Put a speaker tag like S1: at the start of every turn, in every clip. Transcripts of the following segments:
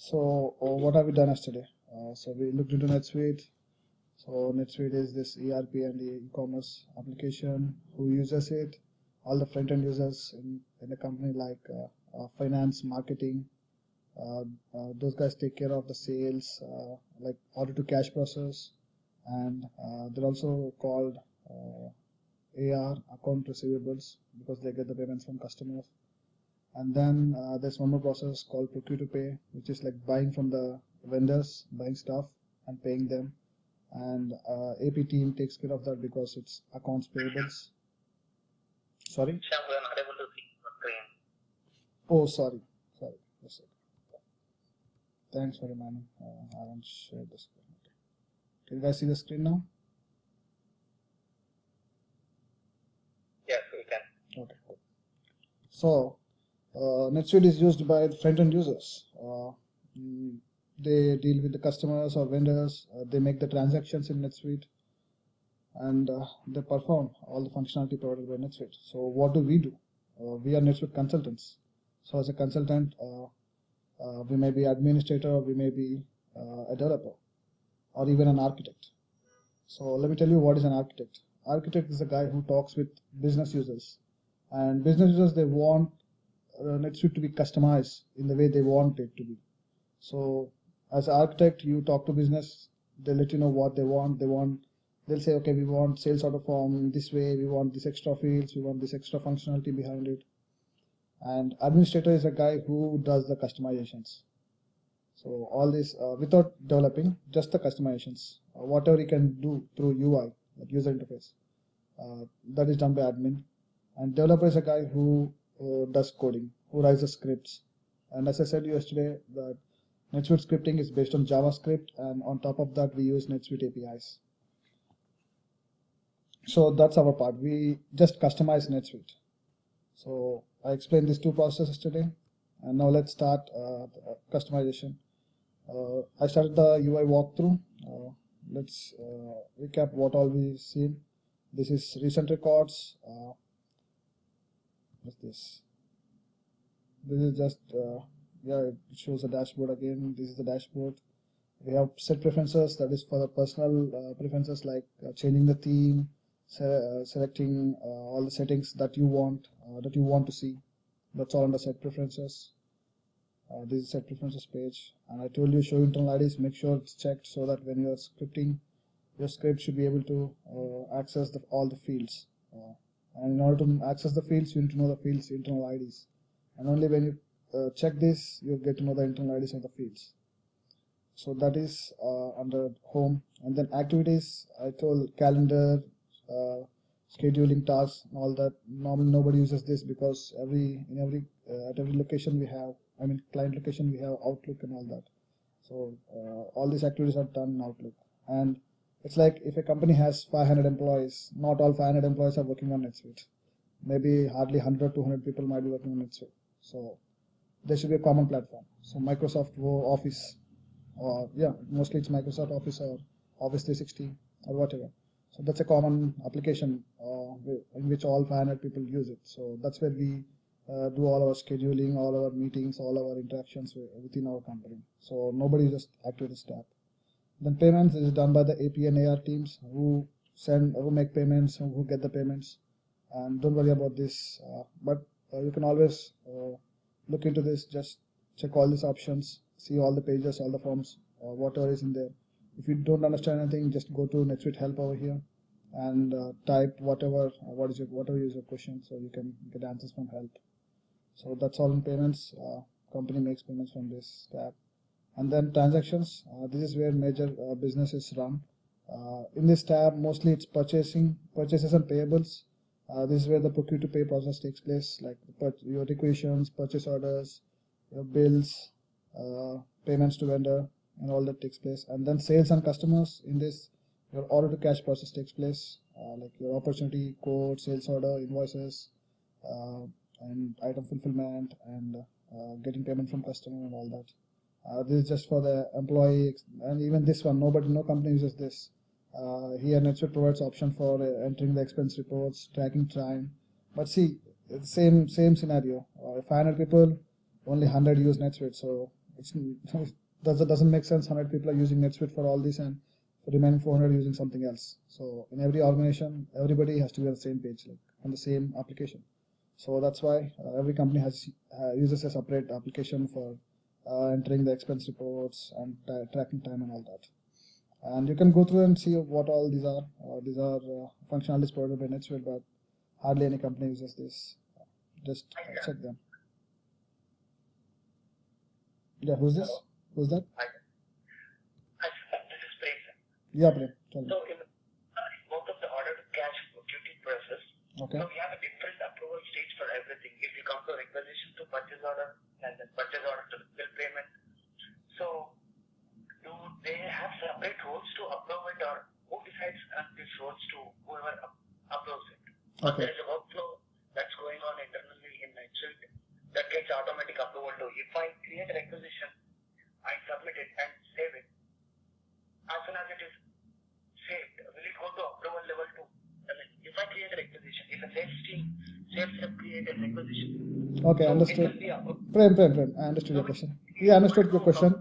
S1: So uh, what have we done yesterday? Uh, so we looked into NetSuite. So NetSuite is this ERP and e-commerce application. Who uses it? All the front-end users in, in the company like uh, uh finance, marketing. Uh, uh, those guys take care of the sales, like order to cash process, and they're also called AR account receivables because they get the payments from customers and then uh, there's one more process called procure to pay which is like buying from the vendors buying stuff and paying them and uh, AP team takes care of that because it's accounts payables sorry
S2: Shyam, we are not able to see the screen.
S1: oh sorry sorry yes, thanks for reminding uh, I haven't shared the screen okay. can you guys see the screen now
S2: Yes, we can.
S1: okay cool. so NetSuite is used by front-end users. Uh, mm, they deal with the customers or vendors. Uh, they make the transactions in NetSuite, and uh, they perform all the functionality provided by NetSuite. So what do we do? Uh, we are NetSuite consultants. So as a consultant, uh, we may be administrator, we may be a developer, or even an architect. So let me tell you what is an architect. Architect is a guy who talks with business users, and business users they want uh, NetSuite to be customized in the way they want it to be. So as an architect, you talk to business, they let you know what they want. They want, they'll say, okay, we want sales order form this way, we want this extra fields, we want this extra functionality behind it. And administrator is a guy who does the customizations. So all this uh, without developing, just the customizations, uh, whatever you can do through UI, like user interface, uh, that is done by admin. And developer is a guy who uh, does coding, who writes the scripts. And as I said yesterday, that NetSuite scripting is based on JavaScript, and on top of that, we use NetSuite APIs. So that's our part. We just customize NetSuite. So I explained these two processes today, and now let's start uh, customization. Uh, I started the UI walkthrough. Uh, let's uh, recap what all we've seen. This is recent records. What's this? This is just uh, yeah it shows the dashboard again. This is the dashboard. We have set preferences. That is for the personal uh, preferences like uh, changing the theme se uh, selecting uh, all the settings that you want uh, that you want to see. That's all under set preferences. This is set preferences page. And I told you show internal IDs make sure it's checked so that when you're scripting your script should be able to access the, all the fields and in order to access the fields you need to know the fields internal IDs and only when you uh, check this you get to know the internal IDs of the fields. So that is uh, under home. And then activities I told calendar uh, scheduling tasks all that. Normally nobody uses this because every in every uh, at every location we have I mean client location we have Outlook and all that. So uh, all these activities are done in Outlook. And it's like if a company has 500 employees, not all 500 employees are working on NetSuite. Maybe hardly 100, 200 people might be working on NetSuite. So there should be a common platform. So Microsoft Office, or yeah, mostly it's Microsoft Office or Office 360 or whatever. So that's a common application uh, in which all 500 people use it. So that's where we uh, do all our scheduling, all our meetings, all our interactions within our company. So nobody just activate this. Then payments is done by the AP and AR teams who send, who make payments, who get the payments. And don't worry about this. Uh, but uh, you can always uh, look into this. Just check all these options, see all the pages, all the forms, uh, whatever is in there. If you don't understand anything, just go to NetSuite help over here and uh, type whatever what is your whatever is your question, so you can get answers from help. So that's all in payments. company makes payments from this tab and then transactions uh, this is where major uh, businesses run. Uh, in this tab mostly it's purchasing purchases and payables. This is where the procure to pay process takes place like your requisitions purchase orders your bills payments to vendor and all that takes place. And then sales and customers in this your order to cash process takes place uh, like your opportunity code sales order invoices uh, and item fulfillment and uh, getting payment from customer and all that uh, this is just for the employee, and even this one, nobody, no company uses this. Uh, here, NetSuite provides option for uh, entering the expense reports, tracking time. But see, same same scenario. Uh, 500 people, only 100 use NetSuite, so it's does doesn't make sense. 100 people are using NetSuite for all this, and the remaining 400 using something else. So in every organization, everybody has to be on the same page, like on the same application. So that's why uh, every company has uh, uses a separate application for uh, entering the expense reports and tracking time and all that. And you can go through and see what all these are. Uh, these are uh, functionalities provided by NetSuite, but hardly any company uses this. Just check them. Yeah, who's this? Who's that?
S2: Hi. Hi. This is Prem.
S1: Yeah, Prem. Tell me.
S2: So in both of the order to cash bookkeeping process,
S1: Okay.
S2: so we have a different approval stage for everything. If you come to requisition to purchase order and then purchase order to bill payment, so do they have separate rules to approve it or who decides on these rules to whoever up- approves it?
S1: Okay.
S2: There is a workflow that's going on internally in NetSuite that gets automatic approval to. If I create a requisition, I submit it and save it. As soon as it is saved, will it go to approval level two? I mean, if I create a requisition, if a sales team, sales rep create requisition,
S1: Okay,
S2: so
S1: understood.
S2: it will be.
S1: Prem, Prem, Prem. I understood your question. Yeah, I understood your question.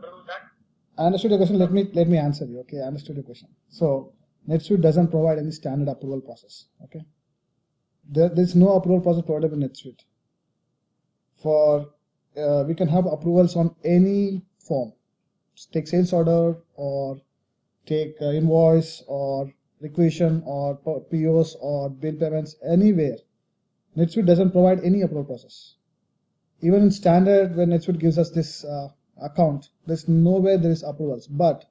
S1: I understood your question. Let me let me answer you. Okay, I understood your question. So NetSuite doesn't provide any standard approval process. Okay, there is no approval process provided by NetSuite. For uh, we can have approvals on any form. Take sales order or take uh, invoice or requisition or POs or bill payments anywhere. NetSuite doesn't provide any approval process. Even in standard, when NetSuite gives us this uh, account, there's nowhere there is approvals. But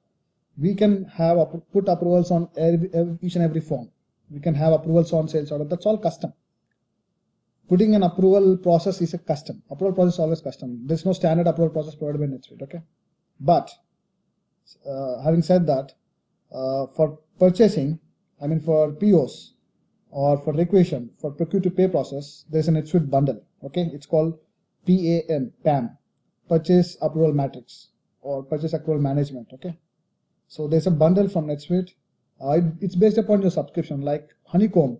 S1: we can have put approvals on every, each and every form. We can have approvals on sales order. That's all custom. Putting an approval process is a custom. Approval process is always custom. There's no standard approval process provided by NetSuite. Okay, but uh, having said that, uh, for purchasing, I mean for POs or for requisition for procure to pay process, there's a NetSuite bundle. Okay, it's called PAM, PAM, Purchase Approval Matrix or Purchase Approval Management. Okay, so there's a bundle from NetSuite. Uh, it, it's based upon your subscription. Like Honeycomb,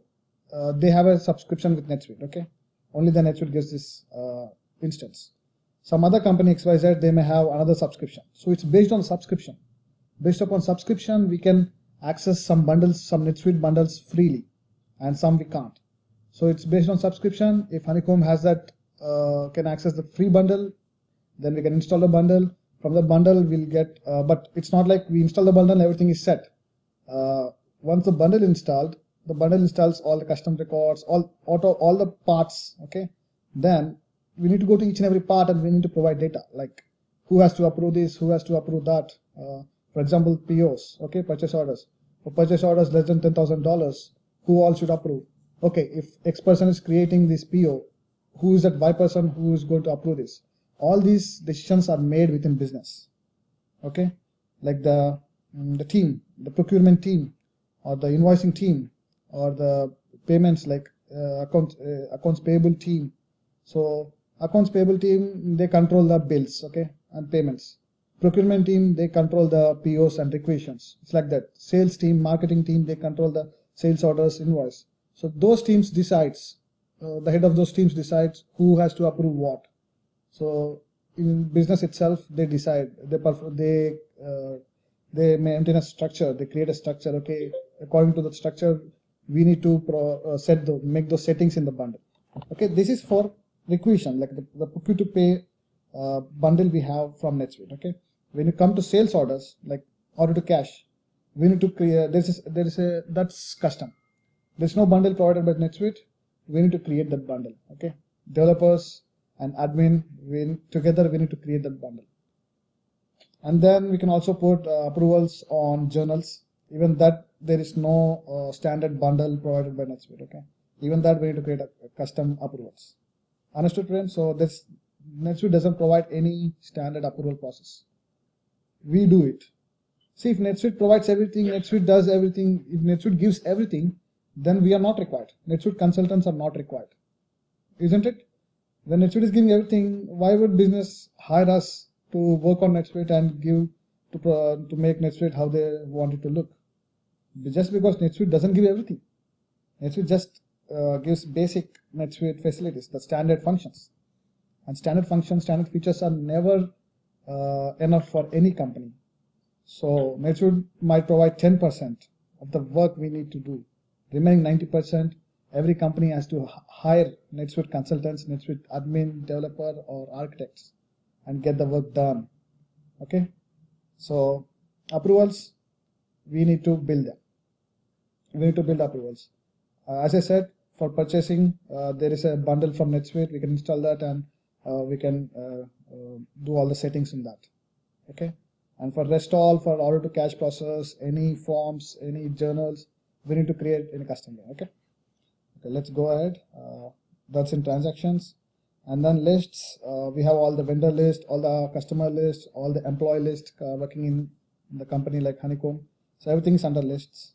S1: uh, they have a subscription with NetSuite. Okay, only the NetSuite gives this uh, instance. Some other company XYZ they may have another subscription. So it's based on subscription. Based upon subscription, we can access some bundles, some NetSuite bundles freely, and some we can't. So it's based on subscription. If Honeycomb has that, uh, can access the free bundle, then we can install the bundle. From the bundle, we'll get, uh, but it's not like we install the bundle and everything is set. Uh, once the bundle installed, the bundle installs all the custom records, all auto, all the parts. Okay, then we need to go to each and every part and we need to provide data like who has to approve this, who has to approve that. Uh, for example, POs, okay, purchase orders. For purchase orders less than ten thousand dollars, who all should approve? Okay, if X person is creating this PO, who is that Y person who is going to approve this? All these decisions are made within business. Okay, like the mm, the team, the procurement team, or the invoicing team, or the payments like uh, account uh, accounts payable team. So accounts payable team they control the bills, okay, and payments. Procurement team they control the POs and requisitions. It's like that. Sales team, marketing team they control the sales orders, invoice. So those teams decides. Uh, the head of those teams decides who has to approve what. So in business itself, they decide. They perf- they uh, they maintain a structure. They create a structure. Okay, according to the structure, we need to pro- uh, set the make those settings in the bundle. Okay, this is for requisition, like the, the procure to pay uh, bundle we have from NetSuite. Okay, when you come to sales orders, like order to cash, we need to create. This is there is a that's custom. There's no bundle provided by NetSuite. We need to create that bundle. Okay, developers and admin, we together we need to create that bundle. And then we can also put uh, approvals on journals. Even that there is no uh, standard bundle provided by NetSuite. Okay, even that we need to create a, a custom approvals. Understood, friends? So this NetSuite doesn't provide any standard approval process. We do it. See, if NetSuite provides everything, NetSuite does everything, if NetSuite gives everything, then we are not required. NetSuite consultants are not required. Isn't it? When NetSuite is giving everything, why would business hire us to work on NetSuite and give to, pro- to make NetSuite how they want it to look? Just because NetSuite doesn't give everything. NetSuite just uh, gives basic NetSuite facilities, the standard functions. And standard functions, standard features are never uh, enough for any company. So NetSuite might provide 10% of the work we need to do. Remaining 90%, every company has to hire NetSuite consultants, NetSuite admin, developer, or architects and get the work done. Okay. So approvals, we need to build them. We need to build approvals. Uh, as I said, for purchasing, uh, there is a bundle from NetSuite. We can install that and uh, we can uh, uh, do all the settings in that. Okay. And for rest all, for order to cash process, any forms, any journals, we need to create any custom Okay. Okay. Let's go ahead. Uh, that's in transactions. And then lists, we have all the vendor list, all the customer list, all the employee list working in the company like Honeycomb. So everything is under lists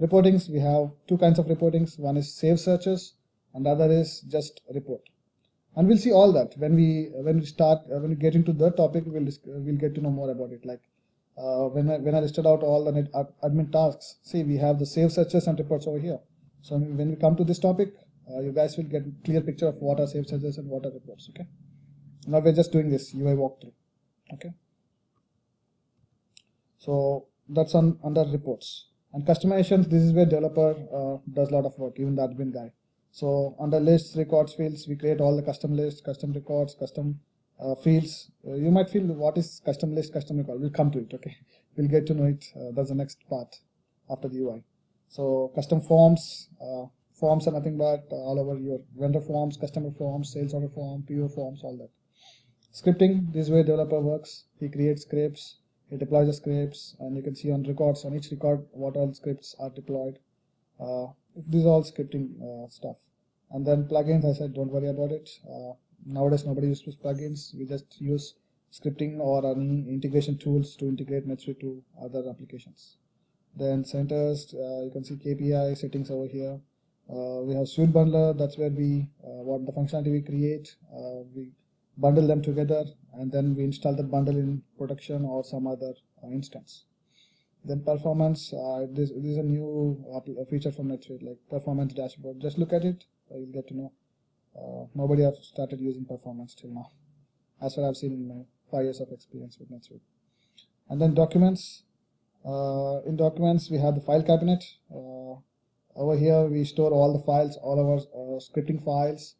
S1: reportings we have two kinds of reportings one is save searches and the other is just report and we'll see all that. When we when we start uh, when we get into the topic we'll we'll get to know more about it. Like uh, when I when I listed out all the net admin tasks see we have the save searches and reports over here. So when we come to this topic uh, you guys will get a clear picture of what are save searches and what are reports okay? Now we're just doing this UI walkthrough okay? So that's on under reports. And customizations, this is where developer uh, does a lot of work, even the admin guy. So under lists, records, fields, we create all the custom lists, custom records, custom uh, fields. Uh, you might feel what is custom list, custom record. We'll come to it. Okay, we'll get to know it. Uh, that's the next part after the UI. So custom forms, uh, forms are nothing but all over your vendor forms, customer forms, sales order form, PO forms, all that. Scripting, this is where developer works. He creates scripts, he deploys the scripts and you can see on records on each record what all scripts are deployed uh, these all scripting uh, stuff. And then plugins I said don't worry about it. Uh, nowadays nobody uses plugins. We just use scripting or any integration tools to integrate NetSuite to other applications. Then centers uh, you can see KPI settings over here. Uh, we have suite bundler. That's where we uh, what the functionality we create. We bundle them together and then we install the bundle in production or some other instance then performance uh, this, this is a new uh, feature from NetSuite like performance dashboard. Just look at it uh, you'll get to know. Uh, nobody has started using performance till now as what I've seen in my five years of experience with NetSuite and then documents uh, in documents we have the file cabinet. Over here we store all the files all our scripting files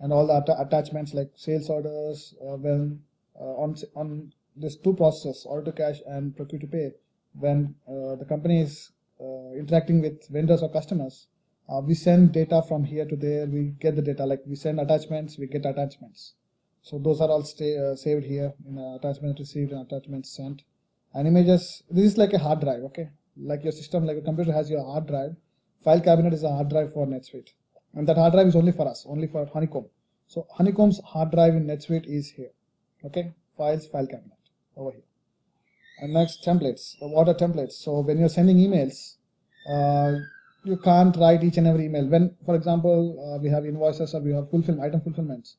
S1: and all the att attachments like sales orders uh, when uh, on on this two processes order to cash and procure to pay when uh, the company is uh, interacting with vendors or customers uh, we send data from here to there we get the data like we send attachments we get attachments so those are all stay, saved here in attachment received and attachment sent and images this is like a hard drive okay like your system like a computer has your hard drive file cabinet is a hard drive for NetSuite and that hard drive is only for us, only for Honeycomb. So Honeycomb's hard drive in NetSuite is here. Okay, files, file cabinet over here. And next, templates. What are templates? So when you're sending emails, uh, you can't write each and every email. When, for example, uh, we have invoices or we have fulfillment, item fulfillments.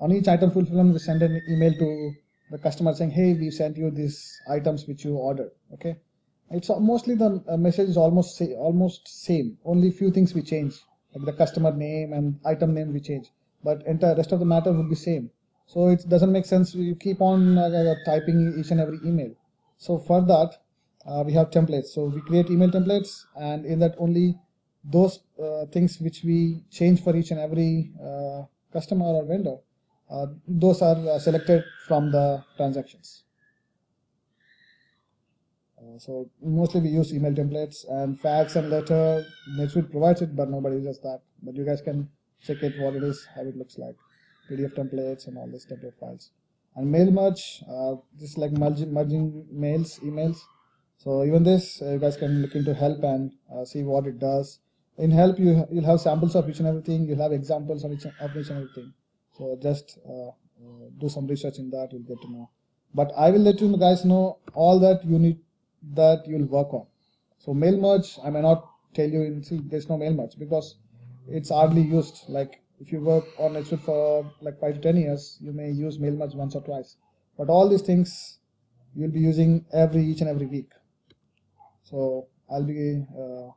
S1: On each item fulfillment, we send an email to the customer saying, "Hey, we sent you these items which you ordered." Okay, it's mostly the uh, message is almost almost same. Only few things we change like the customer name and item name we change but entire rest of the matter would be same so it doesn't make sense you keep on uh, typing each and every email so for that uh, we have templates so we create email templates and in that only those uh, things which we change for each and every uh, customer or vendor uh, those are uh, selected from the transactions uh, so mostly we use email templates and fax and letter. NetSuite provides it, but nobody uses that. But you guys can check it what it is, how it looks like, PDF templates and all these template files. And mail merge, uh, this is like merging, merging mails, emails. So even this, uh, you guys can look into help and uh, see what it does. In help, you you'll have samples of each and everything. You'll have examples of each, of each and everything. So just uh, uh, do some research in that. You'll get to know. But I will let you guys know all that you need that you'll work on. So mail merge, I may not tell you in see there's no mail merge because it's hardly used. Like if you work on it for like five to ten years, you may use mail merge once or twice. But all these things you'll be using every each and every week. So I'll be uh,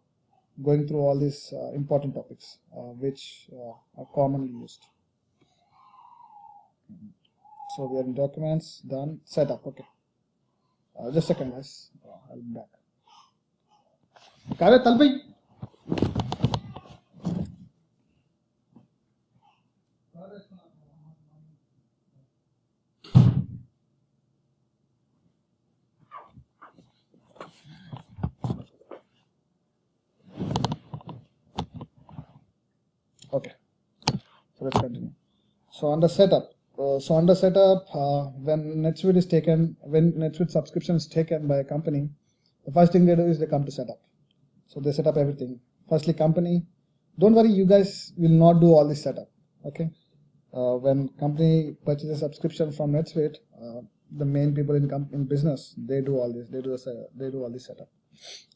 S1: going through all these uh, important topics uh, which uh, are commonly used. So we are in documents, done, setup. Okay. Uh, just a second, guys. Uh, I'll be back. Kare Talbai. Okay. So let's continue. So under setup, uh, so under setup, uh, when NetSuite is taken, when NetSuite subscription is taken by a company, the first thing they do is they come to setup. So they set up everything. Firstly, company. Don't worry, you guys will not do all this setup. Okay. Uh, when company purchases subscription from NetSuite, uh, the main people in in business they do all this. They do the, they do all this setup.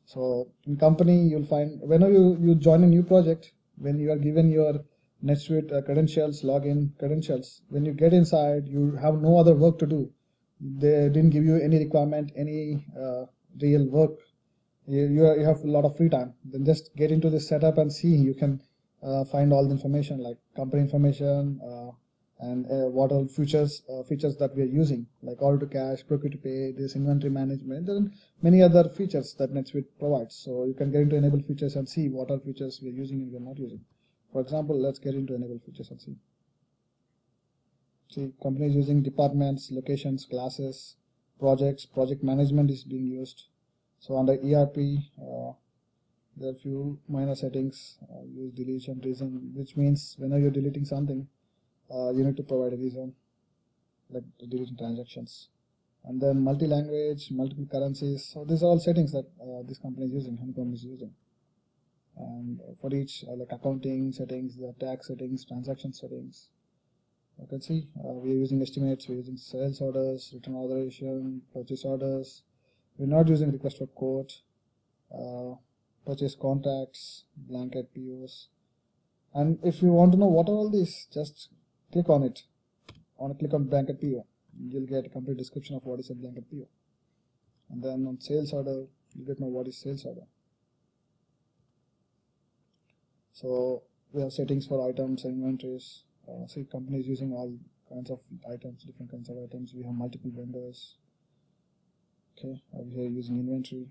S1: So in company, you'll find whenever you, you join a new project, when you are given your NetSuite uh, credentials, login credentials, when you get inside, you have no other work to do. They didn't give you any requirement, any uh, real work. You, you, have a lot of free time. Then just get into this setup and see. You can uh, find all the information like company information uh, and uh, what all features uh, features that we are using, like order to cash, procure to pay, this inventory management, and many other features that NetSuite provides. So you can get into enable features and see what all features we are using and we are not using. For example, let's get into enable features and see. See, companies using departments, locations, classes, projects, project management is being used. So under ERP, uh, there are few minor settings, uh, use deletion reason, which means whenever you're deleting something, uh, you need to provide a reason, like deleting transactions. And then multi-language, multiple currencies. So these are all settings that uh, this company is using, Honeycomb is using and for each uh, like accounting settings, the tax settings, transaction settings. You can see uh, we are using estimates, we're using sales orders, return authorization, purchase orders. We're not using request for quote, uh, purchase contracts, blanket POs. And if you want to know what are all these, just click on it. On click on blanket PO, you'll get a complete description of what is a blanket PO. And then on sales order, you get know what is sales order. So we have settings for items and inventories. Uh, see companies using all kinds of items, different kinds of items. We have multiple vendors. Okay, over here using inventory.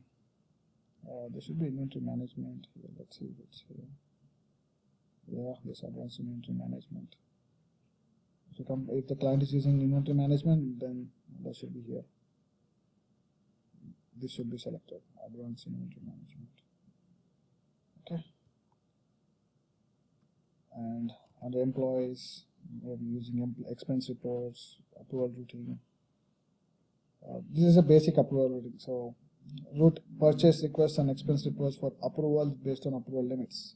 S1: Uh, there should be inventory management. Here. Let's see what's here. Yeah, there's advanced inventory management. Come, if the client is using inventory management, then that should be here. This should be selected, advanced inventory management. Okay. And under employees we're using expense reports approval routine. Uh, this is a basic approval routine. So route purchase requests and expense reports for approvals based on approval limits.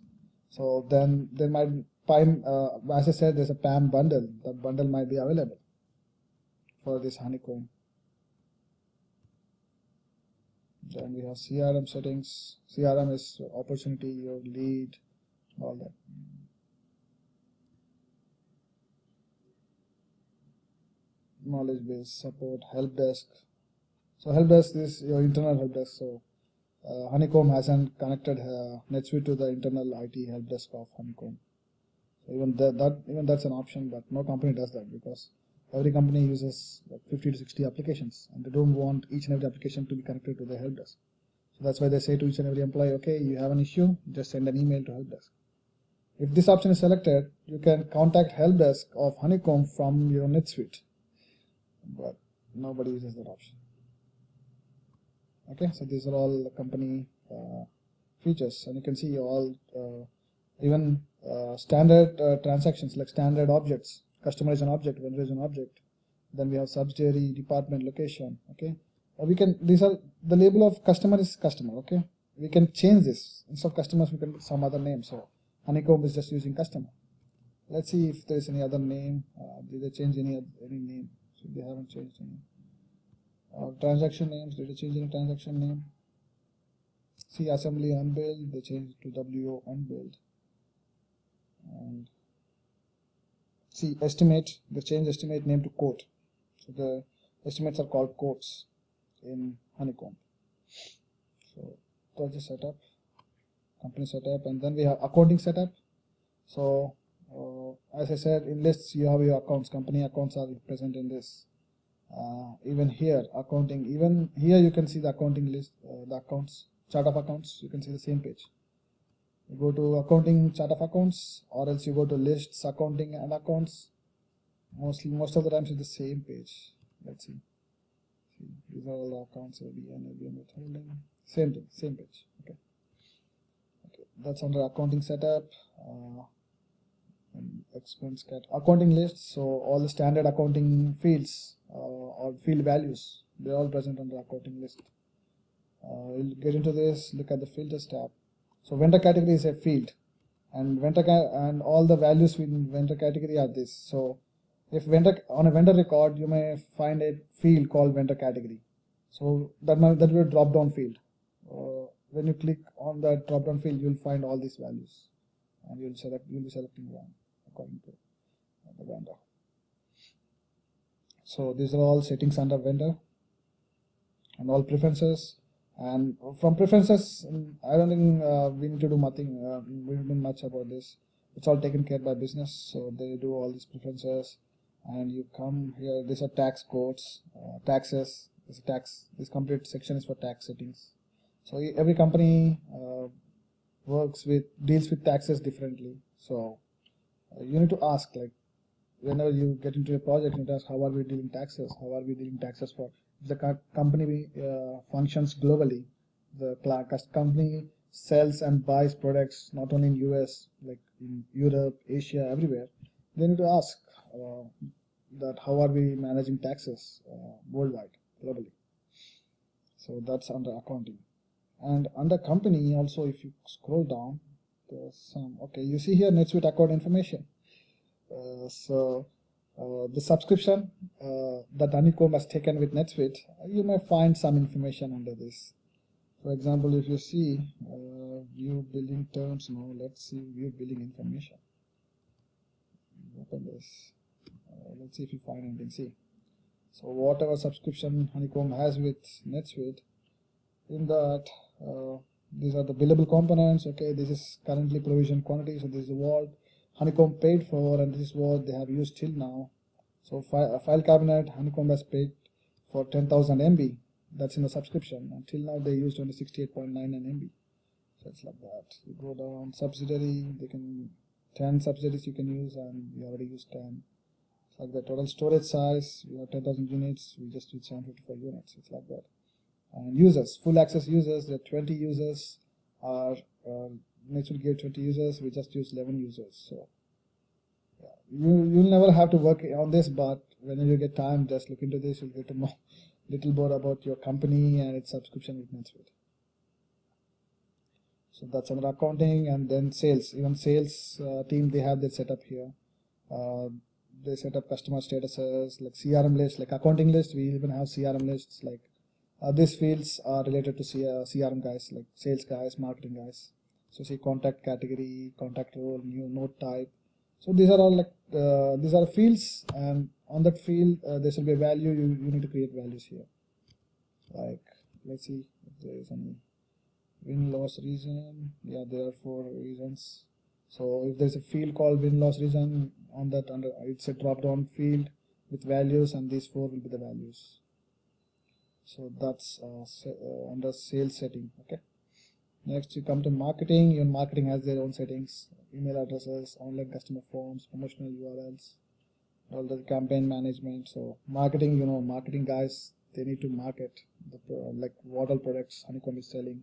S1: So then there might uh, as i said there's a pam bundle. That bundle might be available for this honeycomb. Then we have crm settings. Crm is opportunity your lead all that. Knowledge base support help desk. So help desk is your internal help desk. So uh, honeycomb hasn't connected uh, netsuite to the internal it help desk of honeycomb so even that, that even that's an option but no company does that because every company uses like 50 to 60 applications and they don't want each and every application to be connected to the help desk. So that's why they say to each and every employee okay you have an issue just send an email to help desk. If this option is selected you can contact help desk of honeycomb from your netsuite but nobody uses that option. Okay so these are all the company uh, features and you can see all uh, even standard uh, transactions like standard objects customer is an object vendor is an object then we have subsidiary department location okay? Uh, we can these are the label of customer is customer okay? We can change this. Instead of customers we can put some other name. So honeycomb is just using customer. Let's see if there's any other name. Uh, did they change any any name? So they haven't changed any. Uh, transaction names, did they change any transaction name? See assembly unbilled, they changed to WO unbilled. And see estimate, the change estimate name to quote. So the estimates are called quotes in Honeycomb. So the setup, company setup, and then we have accounting setup. So uh, as I said, in lists you have your accounts, company accounts are present in this. uh, even here accounting even here you can see the accounting list uh, the accounts chart of accounts you can see the same page you go to accounting chart of accounts or else you go to lists accounting and accounts. Mostly most of the times it's the same page. Let's see, see these are all the accounts ABN, ABN withholding same thing same page. Okay. Okay that's under accounting setup. Uh, and expense cat accounting list so all the standard accounting fields uh, or field values they're all present on the accounting list. Uh, we'll get into this. Look at the filters tab so vendor category is a field. And vendor and all the values in vendor category are this. So if vendor on a vendor record you may find a field called vendor category. So that might that will be a drop down field. Uh, when you click on that drop down field you'll find all these values. And you'll select you'll be selecting one according to the vendor. So these are all settings under vendor. And all preferences and from preferences i don't think uh, we need to do nothing uh, we don't do much about this. It's all taken care by business so they do all these preferences. And you come here these are tax codes uh, taxes. This tax this complete section is for tax settings. So every company uh, works with deals with taxes differently. So uh, you need to ask like whenever you get into a project you need to ask how are we dealing taxes? How are we dealing taxes for the company uh, functions globally. The company sells and buys products not only in us like in europe asia everywhere. They need to ask uh, that how are we managing taxes uh, worldwide globally. So that's under accounting. And under company also if you scroll down there's some okay you see here NetSuite account information. Uh, so uh, the subscription uh, that Honeycomb has taken with NetSuite, you may find some information under this. For example, if you see uh, view billing terms, now let's see view billing information. Open this. Uh, let's see if you find anything. See, so whatever subscription Honeycomb has with NetSuite, in that uh, these are the billable components. Okay, this is currently provision quantity, so this is what Honeycomb paid for, and this is what they have used till now. So file, file cabinet Honeycomb has paid for 10,000 MB. That's in the subscription. Until now, they used only 68.99 MB. So it's like that. You go down subsidiary, they can 10 subsidiaries you can use, and we already used 10. It's like the total storage size. We have 10,000 units. We just use 754 units. It's like that. And users, full access users. Are 20 users. Are uh, NetSuite gave 20 users. We just use 11 users. So yeah, you you'll never have to work on this, but whenever you get time, just look into this. You'll get to know little more about your company and its subscription with. So that's under accounting and then sales. Even sales uh, team they have their setup here. Uh, they set up customer statuses like CRM lists, like accounting lists. We even have CRM lists. Like uh, these fields are related to C CRM guys, like sales guys, marketing guys. So see contact category, contact role, new note type. So these are all like uh, these are fields, and on that field uh, there should be a value. You you need to create values here. Like let's see if there is any win loss reason. Yeah, there are four reasons. So if there's a field called win loss reason on that under it's a drop down field with values and these four will be the values. So that's uh, uh, under sales setting. Okay. Next you come to marketing. Your marketing has their own settings, email addresses, online customer forms, promotional URLs, all the campaign management. So marketing, you know, marketing guys, they need to market the like what all products Honeycomb is selling.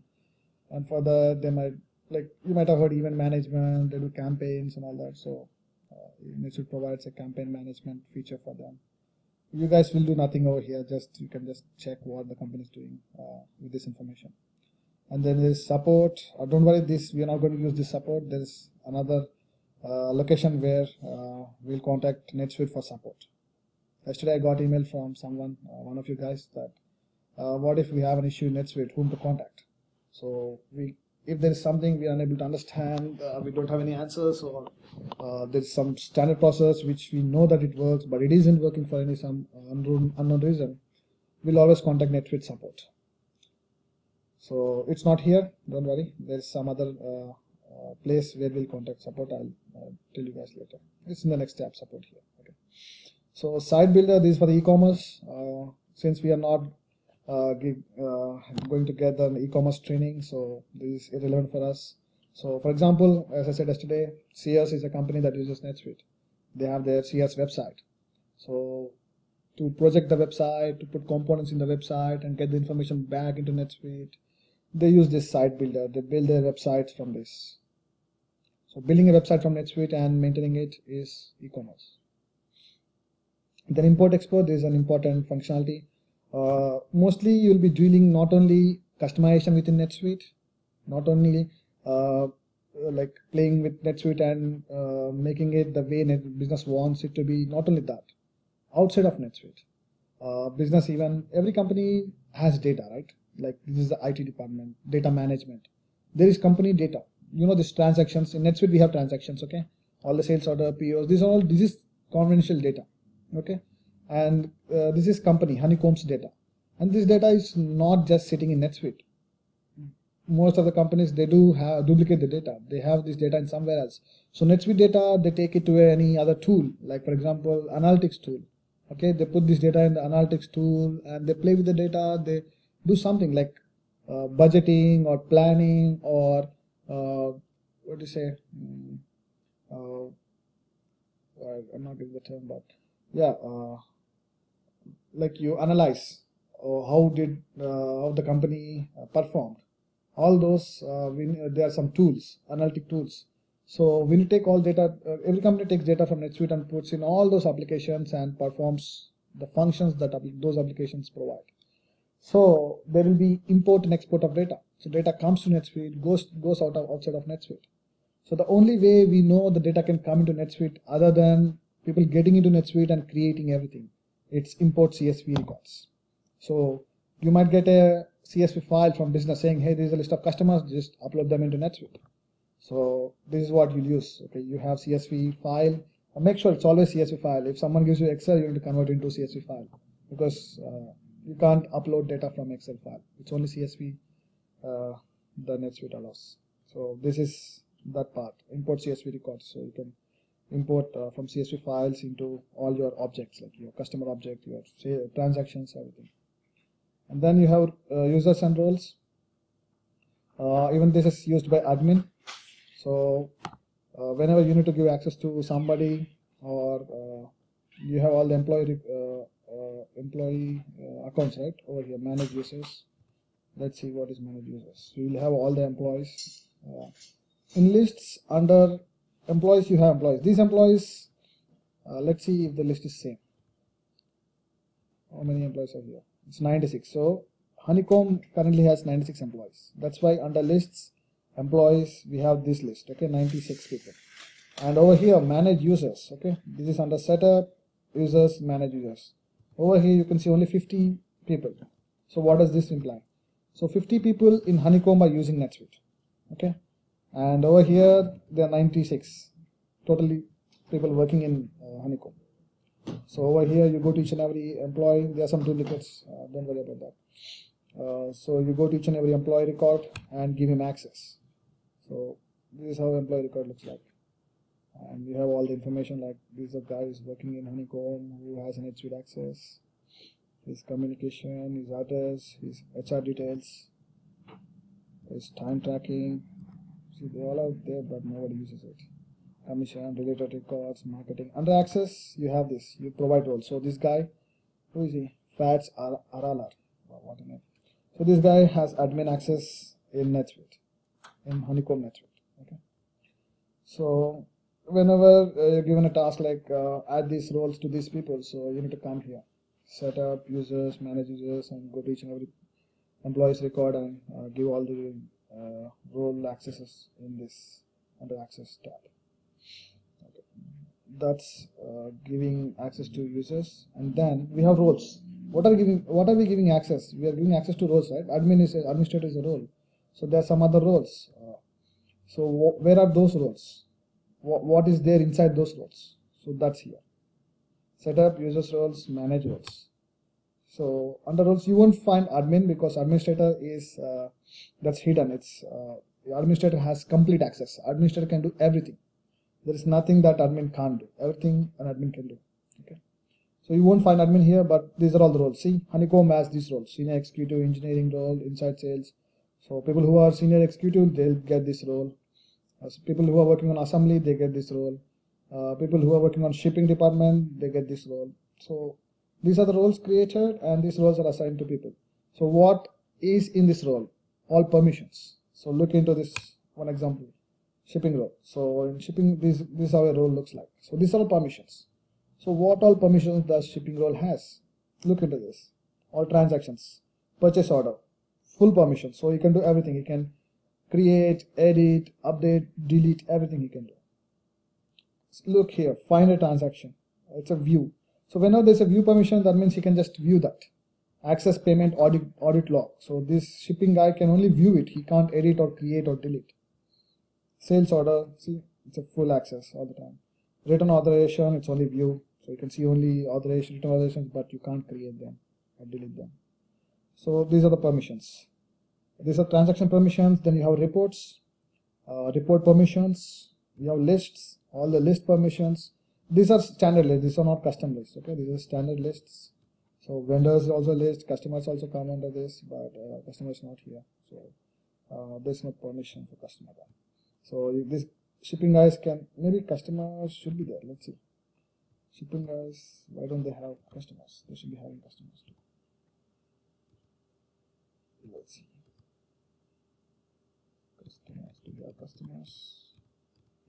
S1: And for the they might like you might have heard event management, they do campaigns and all that. So uh, should provides a campaign management feature for them. You guys will do nothing over here. Just you can just check what the company is doing uh, with this information. And then there's support. Uh, don't worry, this we are not going to use this support. There is another uh, location where uh, we'll contact NetSuite for support. Yesterday I got email from someone, uh, one of you guys, that what if we have an issue in NetSuite, whom to contact? So we if there is something we are unable to understand, uh, we don't have any answers, or uh, there's some standard process which we know that it works, but it isn't working for any some unknown, unknown reason, we'll always contact NetSuite support. So it's not here, don't worry. There's some other uh, uh place where we'll contact support. I'll uh, tell you guys later. It's in the next tab support here. Okay. So site builder, this is for the e-commerce. Uh, since we are not uh, give, uh, going to get an e-commerce training, so this is irrelevant for us. So for example, as I said yesterday, CS is a company that uses NetSuite. They have their CS website. So to project the website, to put components in the website and get the information back into NetSuite, they use this site builder. They build their websites from this. So building a website from NetSuite and maintaining it is e-commerce. Then import export is an important functionality. Uh, mostly you'll be dealing not only customization within NetSuite, not only uh, like playing with NetSuite and uh, making it the way net business wants it to be. Not only that, outside of NetSuite, uh, business even every company has data, right? Like this is the IT department, data management. There is company data. You know these transactions in NetSuite we have transactions. Okay, all the sales order, POs. These are all this is confidential data. Okay, and uh, this is company honeycombs data, and this data is not just sitting in NetSuite most of the companies they do have duplicate the data they have this data in somewhere else so netsuite data they take it to any other tool like for example analytics tool okay they put this data in the analytics tool and they play with the data they do something like uh, budgeting or planning or uh, what do you say? Mm, uh, i'm not getting the term but yeah uh, like you analyze uh, how did how the company performed. All those we, there are some tools analytic tools. So when you take all data every company takes data from netsuite and puts in all those applications and performs the functions that those applications provide so there will be import and export of data so data comes to netsuite goes goes out of outside of netsuite so the only way we know the data can come into netsuite other than people getting into netsuite and creating everything it's import csv records so you might get a CSV file from business saying, hey, there's a list of customers, just upload them into NetSuite. So this is what you'll use. Okay, you have CSV file. make sure it's always CSV file. If someone gives you Excel, you need to convert it into CSV file because uh, you can't upload data from Excel file. It's only CSV uh, the NetSuite allows. So this is that part. Import CSV records. So you can import uh, from CSV files into all your objects, like your customer object, your say, transactions, everything and then you have uh, users and roles uh, even this is used by admin so uh, whenever you need to give access to somebody or uh, you have all the employee uh, employee uh, accounts right over here manage users. Let's see what is manage users. So you'll have all the employees uh, in lists under employees you have employees. These employees uh, let's see if the list is same. How many employees are here? It's 96 so honeycomb currently has 96 employees. That's why under lists employees we have this list okay 96 people. And over here manage users okay. This is under setup users manage users over here you can see only 50 people so what does this imply so 50 people in honeycomb are using netsuite okay and over here there are 96 totally people working in uh, honeycomb so over here, you go to each and every employee. There are some duplicates. Uh, don't worry about that. Uh, so you go to each and every employee record and give him access. So this is how employee record looks like. And you have all the information like this is guy is working in Honeycomb who has an NetSuite access, his communication, his address, his HR details, his time tracking. See, they're all are there, but nobody uses it commission, related records, marketing. Under access, you have this. You provide roles. So this guy, who is he? Fats Aralar. What a name. So this guy has admin access in NetSuite, in Honeycomb NetSuite. Okay. So whenever uh, you're given a task like uh, add these roles to these people, so you need to come here, set up users, manage users, and go to each and every employee's record and uh, give all the uh, role accesses in this under access tab. That's uh, giving access to users. And then we have roles. What are giving what are we giving access? We are giving access to roles right? Admin is administrator is a role. So there are some other roles. Uh, so where are those roles what is there inside those roles? So that's here. Set up users roles manage roles. So under roles you won't find admin because administrator is uh, that's hidden. It's uh, administrator has complete access. Administrator can do everything. There is nothing that admin can't do. Everything an admin can do. Okay? So you won't find admin here, but these are all the roles. See, Honeycomb has these roles: senior executive, engineering role, inside sales. So people who are senior executive, they'll get this role. As people who are working on assembly, they get this role. Uh, people who are working on shipping department, they get this role. So these are the roles created, and these roles are assigned to people. So what is in this role? All permissions. So look into this one example, shipping role. So in shipping, this this is how a role looks like. So these are permissions. So what all permissions does shipping role has? Look into this. All transactions, purchase order, full permission. So you can do everything. You can create, edit, update, delete, everything you can do. Look here, find a transaction. It's a view. So whenever there's a view permission, that means you can just view that. Access payment audit audit log. So this shipping guy can only view it. He can't edit or create or delete. Sales order, see, it's a full access all the time. Return authorization, it's only view. So you can see only authorization, return authorizations, but you can't create them or delete them. So these are the permissions. These are transaction permissions. Then you have reports, uh, report permissions. You have lists, all the list permissions. These are standard lists. These are not custom lists. Okay, these are standard lists. So vendors also list, customers also come under this, but uh, customer is not here. So uh, there's no permission for customer. Then. So this shipping guys can maybe customers should be there. Let's see. Shipping guys, why don't they have customers? They should be having customers too. Let's see. Customers, customers?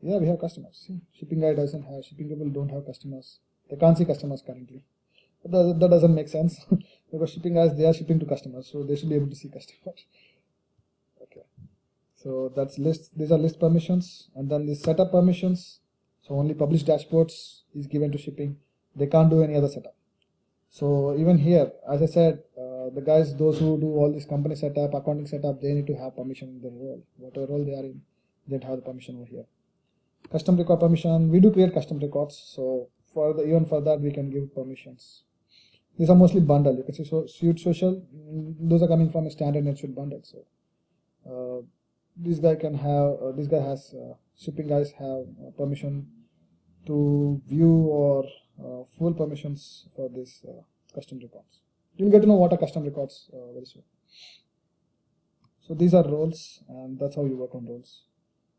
S1: Yeah, we have customers. See, shipping guy doesn't have, shipping people don't have customers. They can't see customers currently. That, that doesn't make sense because shipping guys, they are shipping to customers, so they should be able to see customers. Okay. So that's list, these are list permissions and then the setup permissions. So only publish dashboards is given to shipping. They can't do any other setup. So even here, as I said, uh, the guys, those who do all this company setup, accounting setup, they need to have permission in their role. Whatever role they are in, they have the permission over here. Custom record permission, we do create custom records. So for the even for that, we can give permissions. These are mostly bundle. You can see so suite social. mm, Those are coming from a standard NetSuite bundle. So uh, this guy can have. Uh, this guy has uh, shipping guys have uh, permission to view or full permissions for this custom records. You'll get to know what are custom records uh, very soon. So these are roles, and that's how you work on roles.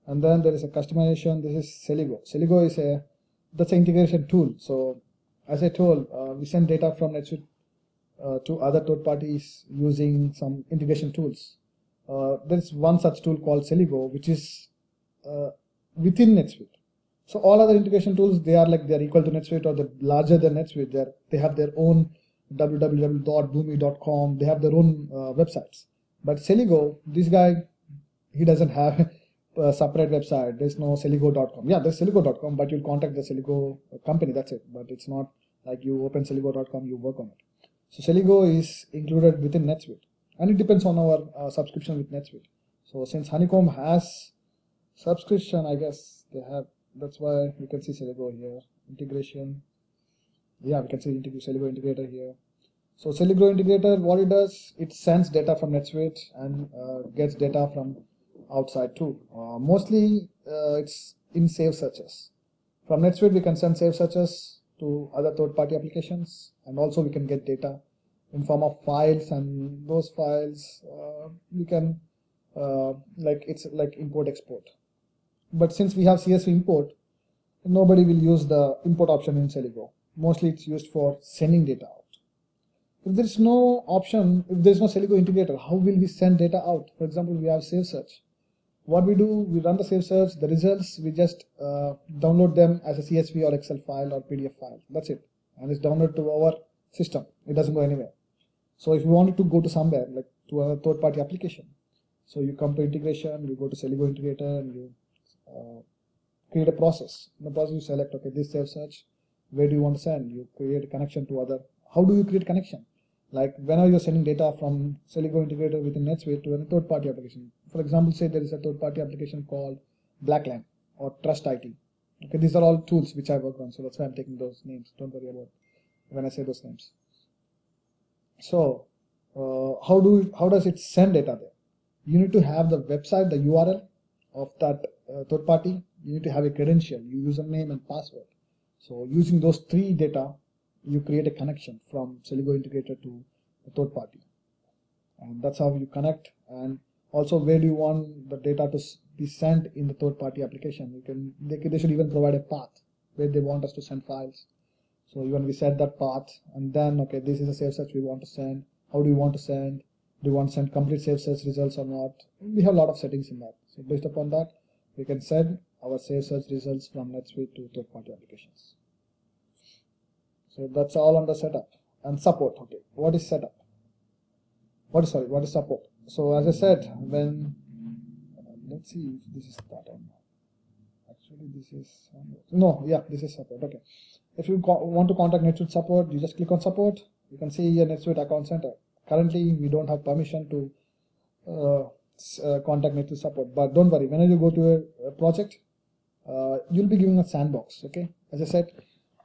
S1: And then there is a customization. This is Celigo. Celigo is a that's an integration tool. So as I told, uh, we send data from NetSuite uh, to other third parties using some integration tools. Uh, there is one such tool called Celigo, which is uh, within NetSuite. So all other integration tools, they are like they're equal to NetSuite or the larger than NetSuite. They they have their own www.boomi.com. They have their own uh, websites. But Celigo, this guy, he doesn't have a separate website. There's no Celigo.com. Yeah, there's Celigo.com, but you'll contact the Celigo company. That's it. But it's not like you open Celigo.com, you work on it. So Celigo is included within NetSuite, and it depends on our uh, subscription with NetSuite. So since Honeycomb has subscription, I guess they have. That's why we can see Celigo here. Integration. Yeah, we can see integ- Celigo integrator here. So Celigo integrator, what it does, it sends data from NetSuite and uh, gets data from outside too. Uh, mostly uh, it's in save searches. From NetSuite, we can send save searches to other third-party applications, and also we can get data in form of files, and those files uh, we can uh, like it's like import export. But since we have CSV import, nobody will use the import option in Celigo. Mostly it's used for sending data out. If there is no option, if there is no Celigo integrator, how will we send data out? For example, we have save search. What we do, we run the save search, the results, we just uh, download them as a CSV or Excel file or PDF file. That's it. And it's downloaded to our system. It doesn't go anywhere. So if you wanted to go to somewhere, like to a third party application, so you come to integration, you go to Celigo integrator and you uh, create a process. In the process you select, okay, this save search, where do you want to send? You create a connection to other. How do you create connection? Like whenever you're sending data from Celigo integrator within NetSuite to a third party application. For example, say there is a third party application called Blackline or Trust IT. Okay, these are all tools which I work on, so that's why I'm taking those names. Don't worry about when I say those names. So uh, how do how does it send data there? You need to have the website, the URL of that uh, third party. You need to have a credential, your username and password. So using those three data, you create a connection from Celigo integrator to the third party. And that's how you connect. And also, where do you want the data to be sent in the third party application? You can they, they should even provide a path where they want us to send files. So even we set that path, and then okay, this is a save search we want to send. How do you want to send? Do you want to send complete save search results or not? We have a lot of settings in that. So based upon that, we can send our save search results from NetSuite to third party applications. So that's all on the setup and support. Okay, what is setup? What is sorry? What is support? So as I said, when uh, let's see if this is that or not. Actually, this is no, yeah, this is support. Okay, if you want to contact NetSuite support, you just click on support. You can see your NetSuite account center. Currently, we don't have permission to uh, uh, contact NetSuite support, but don't worry. Whenever you go to a, a project, uh, you'll be given a sandbox. Okay, as I said,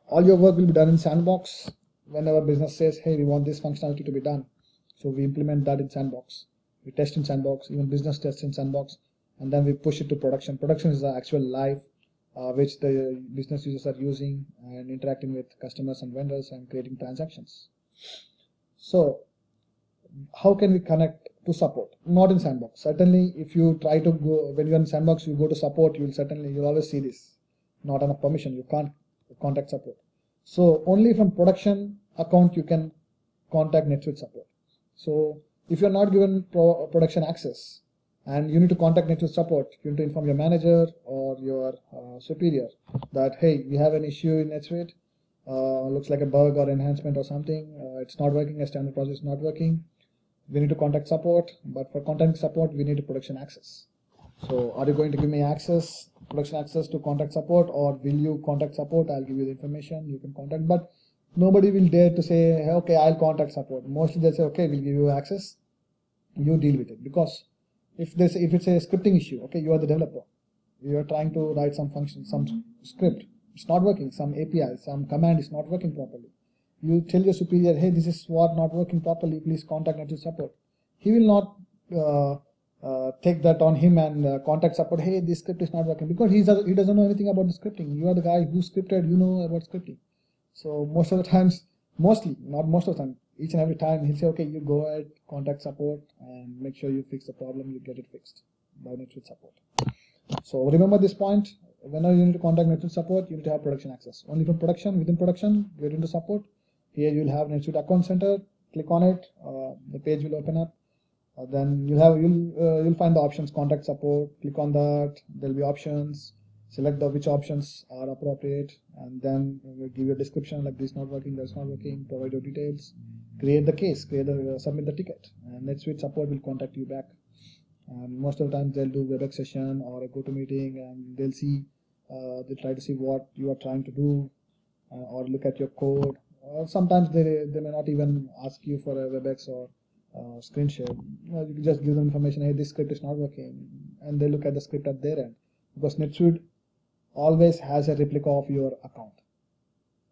S1: all your work will be done in sandbox. Whenever business says hey we want this functionality to be done so we implement that in sandbox. We test in sandbox even business tests in sandbox and then we push it to production. Production is the actual live uh, which the business users are using and interacting with customers and vendors and creating transactions. So how can we connect to support not in sandbox certainly if you try to go when you're in sandbox you go to support you'll certainly you'll always see this not enough permission you can't contact support. So only from production account you can contact NetSuite support. So if you're not given pro production access and you need to contact NetSuite support, you need to inform your manager or your uh, superior that hey, we have an issue in NetSuite. Uh, looks like a bug or enhancement or something. Uh, it's not working. A standard process is not working. We need to contact support, but for contacting support, we need production access. So are you going to give me access, production access to contact support or will you contact support? I'll give you the information you can contact, but nobody will dare to say, okay, I'll contact support. Mostly they'll say, okay, we'll give you access. You deal with it because if this, if it's a scripting issue, okay, you are the developer. You are trying to write some function, some script. It's not working. Some API, some command is not working properly. You tell your superior, hey, this is what not working properly. Please contact NetSuite support. He will not uh, uh, take that on him and uh, contact support hey this script is not working. Because he's he doesn't know anything about the scripting. You are the guy who scripted you know about scripting. So most of the times mostly not most of the time each and every time he'll say okay you go ahead contact support and make sure you fix the problem you get it fixed by NetSuite support. So remember this point whenever you need to contact NetSuite support you need to have production access. Only from production within production get into support here you'll have NetSuite account center. Click on it. Uh, the page will open up. Uh, then you'll have you'll uh, you'll find the options contact support. Click on that. There'll be options. Select the which options are appropriate. And then we'll give you a description like this not working that's not working. Provide your details. Create the case. Create the uh, submit the ticket. And NetSuite support will contact you back. And most of the time they'll do webex session or a GoToMeeting and they'll see uh, they try to see what you are trying to do uh, or look at your code or sometimes they they may not even ask you for a webex or uh, screen share. You, know, you can just give them information, hey, this script is not working, and they look at the script at their end. Because NetSuite always has a replica of your account.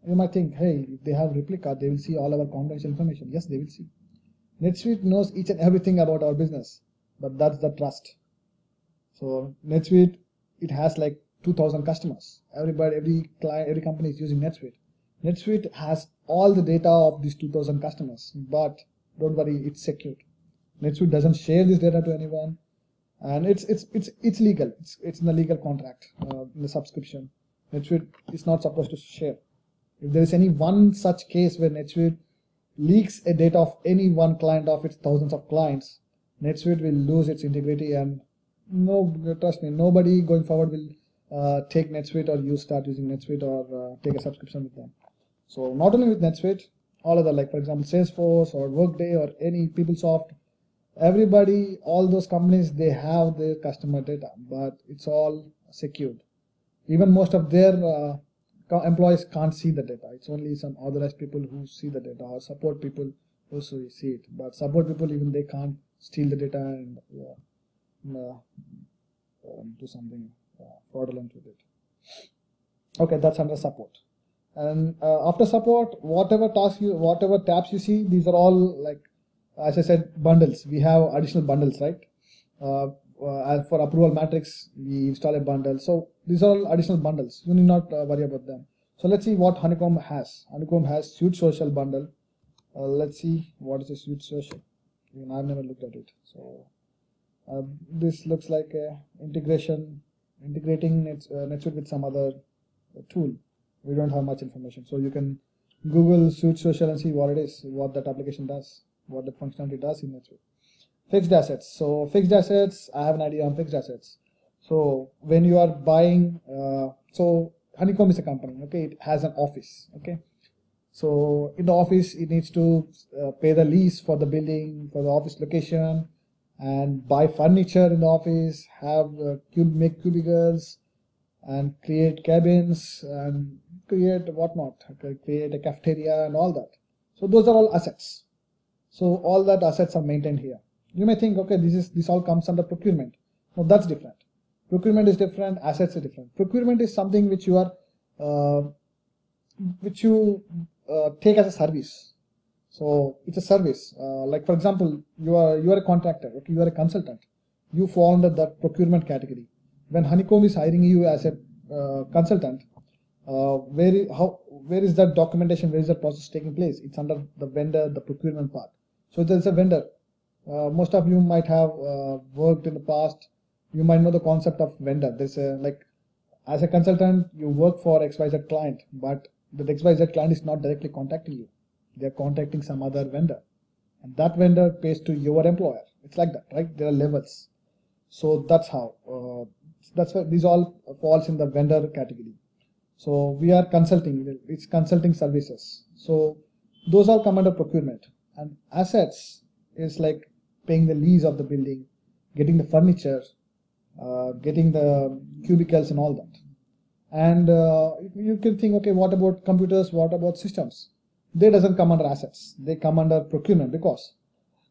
S1: You might think, hey, if they have replica, they will see all our confidential information. Yes, they will see. NetSuite knows each and everything about our business, but that's the trust. So NetSuite, it has like 2,000 customers. Everybody, every client, every company is using NetSuite. NetSuite has all the data of these 2,000 customers, but don't worry it's secured. Netsuite doesn't share this data to anyone and it's it's it's it's legal. It's, it's in the legal contract uh, in the subscription. Netsuite is not supposed to share. If there is any one such case where netsuite leaks a data of any one client of its thousands of clients netsuite will lose its integrity and no trust me nobody going forward will uh, take netsuite or you start using netsuite or uh, take a subscription with them so not only with netsuite all other like for example salesforce or workday or any peoplesoft everybody all those companies they have their customer data but it's all secured. Even most of their uh, employees can't see the data. It's only some authorized people who see the data or support people who see it. But support people even they can't steal the data and uh, uh, um, do something uh, fraudulent with it. Okay that's under support and uh, after support whatever tasks you whatever tabs you see these are all like as i said bundles we have additional bundles right uh, uh, for approval matrix we install a bundle so these are all additional bundles you need not uh, worry about them So let's see what Honeycomb has. Honeycomb has Suite Social bundle. Uh, let's see what is a Suite Social. Even I've never looked at it. So uh, this looks like a integration, integrating Net, uh, NetSuite with some other tool. We don't have much information, so you can Google Suite Social and see what it is, what that application does, what the functionality does in NetSuite. Fixed assets. So fixed assets, I have an idea on fixed assets. So when you are buying, uh, so Honeycomb is a company, okay, it has an office, okay. So in the office, it needs to uh, pay the lease for the building, for the office location, and buy furniture in the office, have uh, cube, make cubicles, and create cabins and create whatnot, create a cafeteria and all that. So those are all assets. So all that assets are maintained here. You may think, okay, this is this all comes under procurement. No, that's different. Procurement is different. Assets are different. Procurement is something which you are, uh, which you uh, take as a service. So it's a service. Uh, like for example, you are you are a contractor. Okay, you are a consultant. You fall under that procurement category. When Honeycomb is hiring you as a uh, consultant, uh, where how where is that documentation? Where is that process taking place? It's under the vendor, the procurement part. So there's a vendor. Uh, most of you might have uh, worked in the past. You might know the concept of vendor. There's a like as a consultant, you work for XYZ client, but the XYZ client is not directly contacting you. They're contacting some other vendor. And that vendor pays to your employer. It's like that, right? There are levels. So that's how. Uh, that's why these all falls in the vendor category. So we are consulting. It's consulting services. So those all come under procurement. And assets is like paying the lease of the building, getting the furniture, uh, getting the cubicles and all that. And uh, you can think, okay, what about computers? What about systems? They doesn't come under assets. They come under procurement because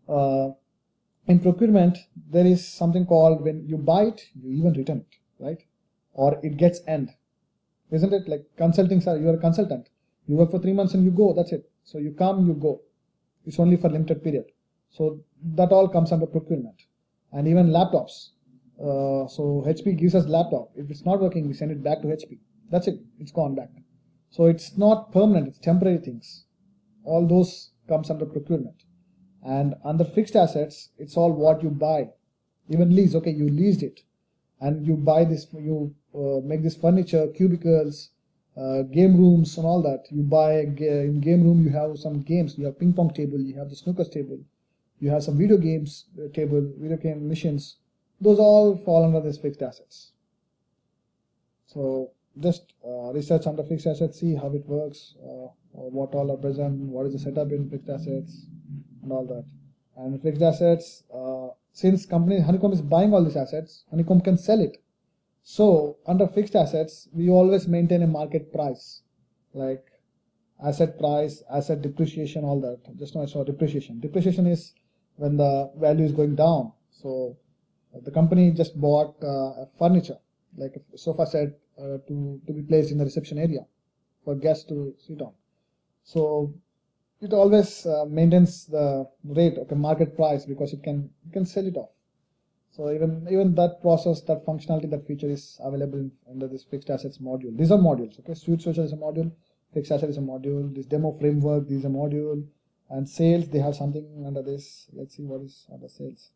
S1: uh, in procurement there is something called when you buy it, you even return it, right? Or it gets end, isn't it? Like consulting, sir, you are a consultant. You work for three months and you go. That's it. So you come, you go. It's only for limited period. So that all comes under procurement. And even laptops. Uh, so HP gives us laptop. If it's not working, we send it back to HP. That's it. It's gone back. So it's not permanent. It's temporary things. All those comes under procurement. And under fixed assets, it's all what you buy. Even lease. Okay, you leased it, and you buy this. You uh, make this furniture, cubicles, uh, game rooms, and all that. You buy in game room. You have some games. You have ping pong table. You have the snooker table. You have some video games uh, table, video game machines. Those all fall under this fixed assets. So just uh, research under fixed assets, see how it works, uh, what all are present, what is the setup in fixed assets, and all that. And fixed assets, uh, since company Honeycomb is buying all these assets, Honeycomb can sell it. So under fixed assets, we always maintain a market price, like asset price, asset depreciation, all that. Just now I saw depreciation. Depreciation is when the value is going down. So the company just bought uh, furniture, like a sofa set, uh, to to be placed in the reception area for guests to sit on. So it always uh, maintains the rate okay market price because it can can sell it off. So even even that process, that functionality, that feature is available under this fixed assets module. These are modules. Okay, Suite Social is a module, fixed asset is a module. This demo framework, this is a module, and sales they have something under this. Let's see what is under sales.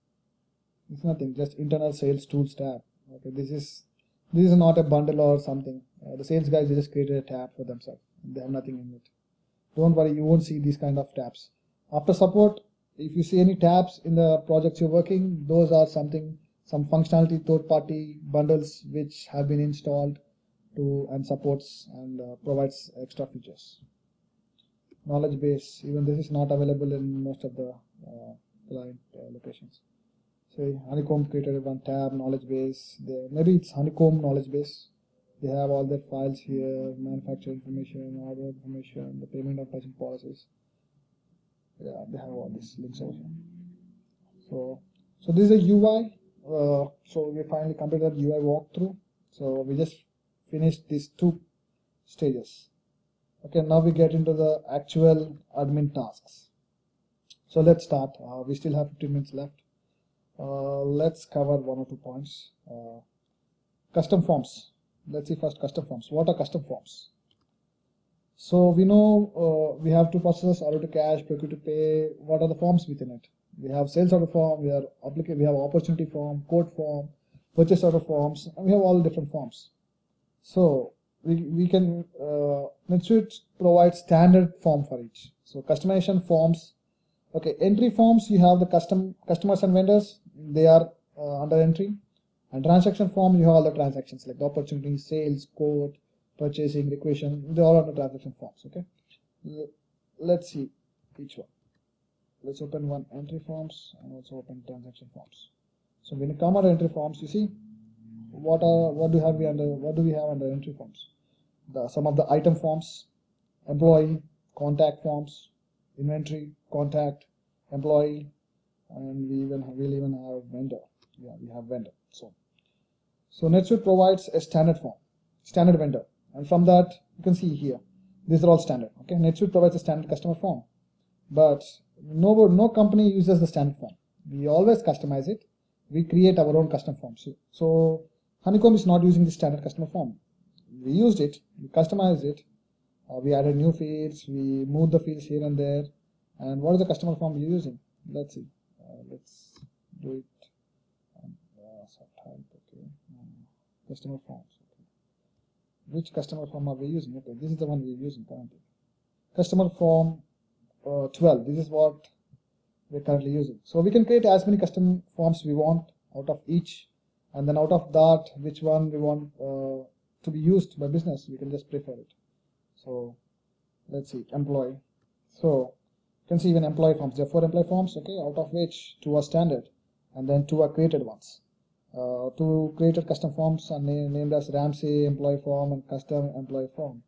S1: It's nothing, just internal sales tools tab. Okay, this is this is not a bundle or something. Uh, the sales guys they just created a tab for themselves. They have nothing in it. Don't worry, you won't see these kind of tabs. After support, if you see any tabs in the projects you're working, those are something, some functionality third-party bundles which have been installed to and supports and uh, provides extra features. Knowledge base, even this is not available in most of the uh, client uh, locations. So Honeycomb created one tab, knowledge base. There, maybe it's Honeycomb knowledge base. They have all their files here, manufacturer information, order information, the payment of pricing policies. Yeah, they have all these links over here. So, so this is a UI. Uh, so we finally completed the UI walkthrough. So we just finished these two stages. Okay, now we get into the actual admin tasks. So let's start. Uh, we still have 15 minutes left. Uh, let's cover one or two points. Uh, custom forms. Let's see first custom forms. What are custom forms? So we know uh, we have two processes: order to cash, procure to pay. What are the forms within it? We have sales order form, we have we have opportunity form, quote form, purchase order forms, and we have all different forms. So we, we can uh, NetSuite provides standard form for each. So customization forms. Okay, entry forms you have the custom customers and vendors. They are uh, under entry, and transaction form you have all the transactions like the opportunity, sales, quote, purchasing, requisition. They all are under transaction forms. Okay, let's see each one. Let's open one entry forms and also open transaction forms. So when you come under entry forms, you see what are what do have we under what do we have under entry forms? The some of the item forms, employee, contact forms, inventory, contact, employee, and we even have, we'll even have vendor. Yeah, we have vendor. So so NetSuite provides a standard form, standard vendor, and from that you can see here these are all standard. Okay, NetSuite provides a standard customer form, but no no company uses the standard form. We always customize it. We create our own custom forms. So, so Honeycomb is not using the standard customer form. We used it, we customized it, uh, we added new fields, we moved the fields here and there. And what is the customer form we're using? Let's see. Uh, let's do it. Um, uh. Um, customer forms. Which customer form are we using? Okay, this is the one we're using currently. Customer form uh, 12. This is what we're currently using. So we can create as many custom forms we want out of each and then out of that which one we want uh, to be used by business we can just prefer it so let's see employee so you can see even employee forms there are four employee forms okay out of which two are standard and then two are created ones uh, two created custom forms na- named as Ramsey employee form and custom employee form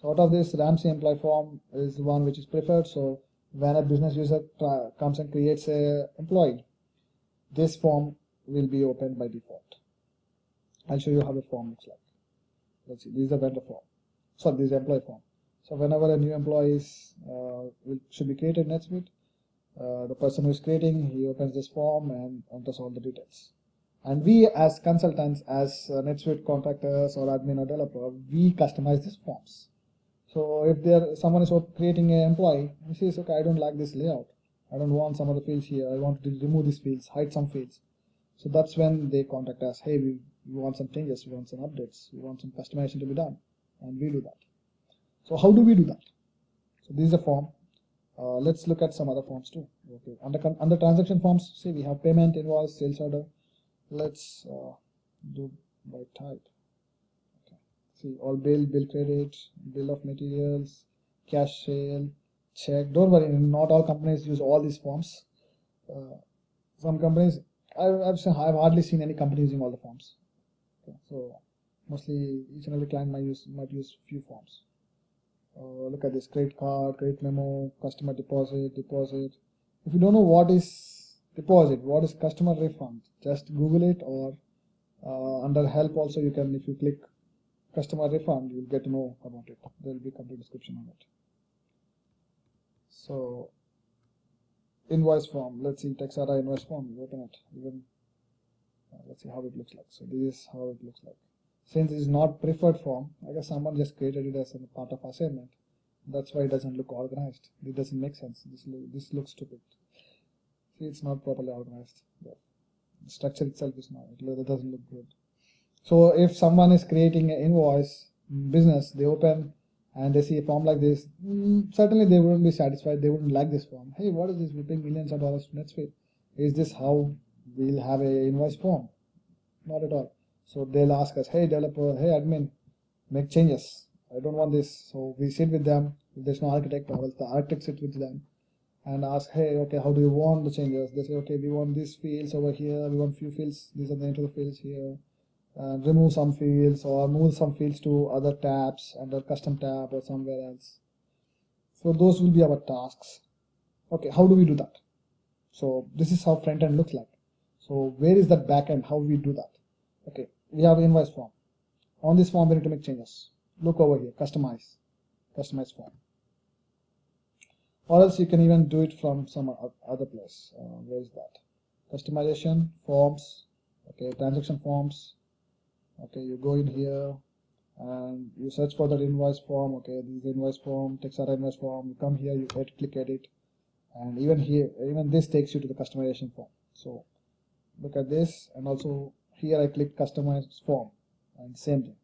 S1: so out of this Ramsey employee form is the one which is preferred so when a business user comes and creates a employee this form will be opened by default. I'll show you how the form looks like. Let's see, this is a vendor form. So this is employee form. So whenever a new employee is, uh, will, should be created in NetSuite, uh, the person who is creating, he opens this form and enters all the details. And we as consultants, as uh, NetSuite contractors or admin or developer, we customize these forms. So if there someone is creating an employee, he says, okay, I don't like this layout. I don't want some of the fields here. I want to remove these fields, hide some fields. So that's when they contact us. Hey, we, we want some changes, we want some updates, we want some customization to be done, and we do that. So how do we do that? So this is a form. Uh, let's look at some other forms too. Okay, under under transaction forms, see we have payment, invoice, sales order. Let's uh, do by type. Okay, see all bill, bill credit, bill of materials, cash sale, check. Don't worry, not all companies use all these forms. Uh, some companies I've, I've, seen, I've hardly seen any company using all the forms. Okay, so mostly each and every client might use might use few forms. Uh, look at this credit card, credit memo, customer deposit, deposit. If you don't know what is deposit, what is customer refund, just Google it or uh, under help also you can if you click customer refund you'll get to know about it. There will be complete description on it. So invoice form. Let's see Texara invoice form. You open it. Even uh, let's see how it looks like. So this is how it looks like. Since it's not preferred form, I guess someone just created it as a part of assignment. That's why it doesn't look organized. It doesn't make sense. This lo- this looks stupid. See, it's not properly organized. The structure itself is not. It doesn't look good. So if someone is creating an invoice business, they open and they see a form like this, mm, certainly they wouldn't be satisfied. They wouldn't like this form. Hey, what is this? We pay millions of dollars to NetSuite. Is this how we'll have a invoice form? Not at all. So they'll ask us, hey developer, hey admin, make changes. I don't want this. So we sit with them. There's no architect, or else the architect sits with them and ask, hey, okay, how do you want the changes? They say, okay, we want these fields over here. We want few fields. These are the into the fields here and remove some fields or move some fields to other tabs under custom tab or somewhere else. So those will be our tasks. Okay, how do we do that? So this is how front end looks like. So where is that back end? How we do that? Okay, we have invoice form. On this form, we need to make changes. Look over here, customize, customize form. Or else you can even do it from some other place. Uh, where is that? Customization, forms, okay, transaction forms, okay you go in here and you search for that invoice form. Okay this is invoice form texara invoice form. You come here you hit click edit. And even here even this takes you to the customization form. So look at this. And also here I click customize form. And same thing.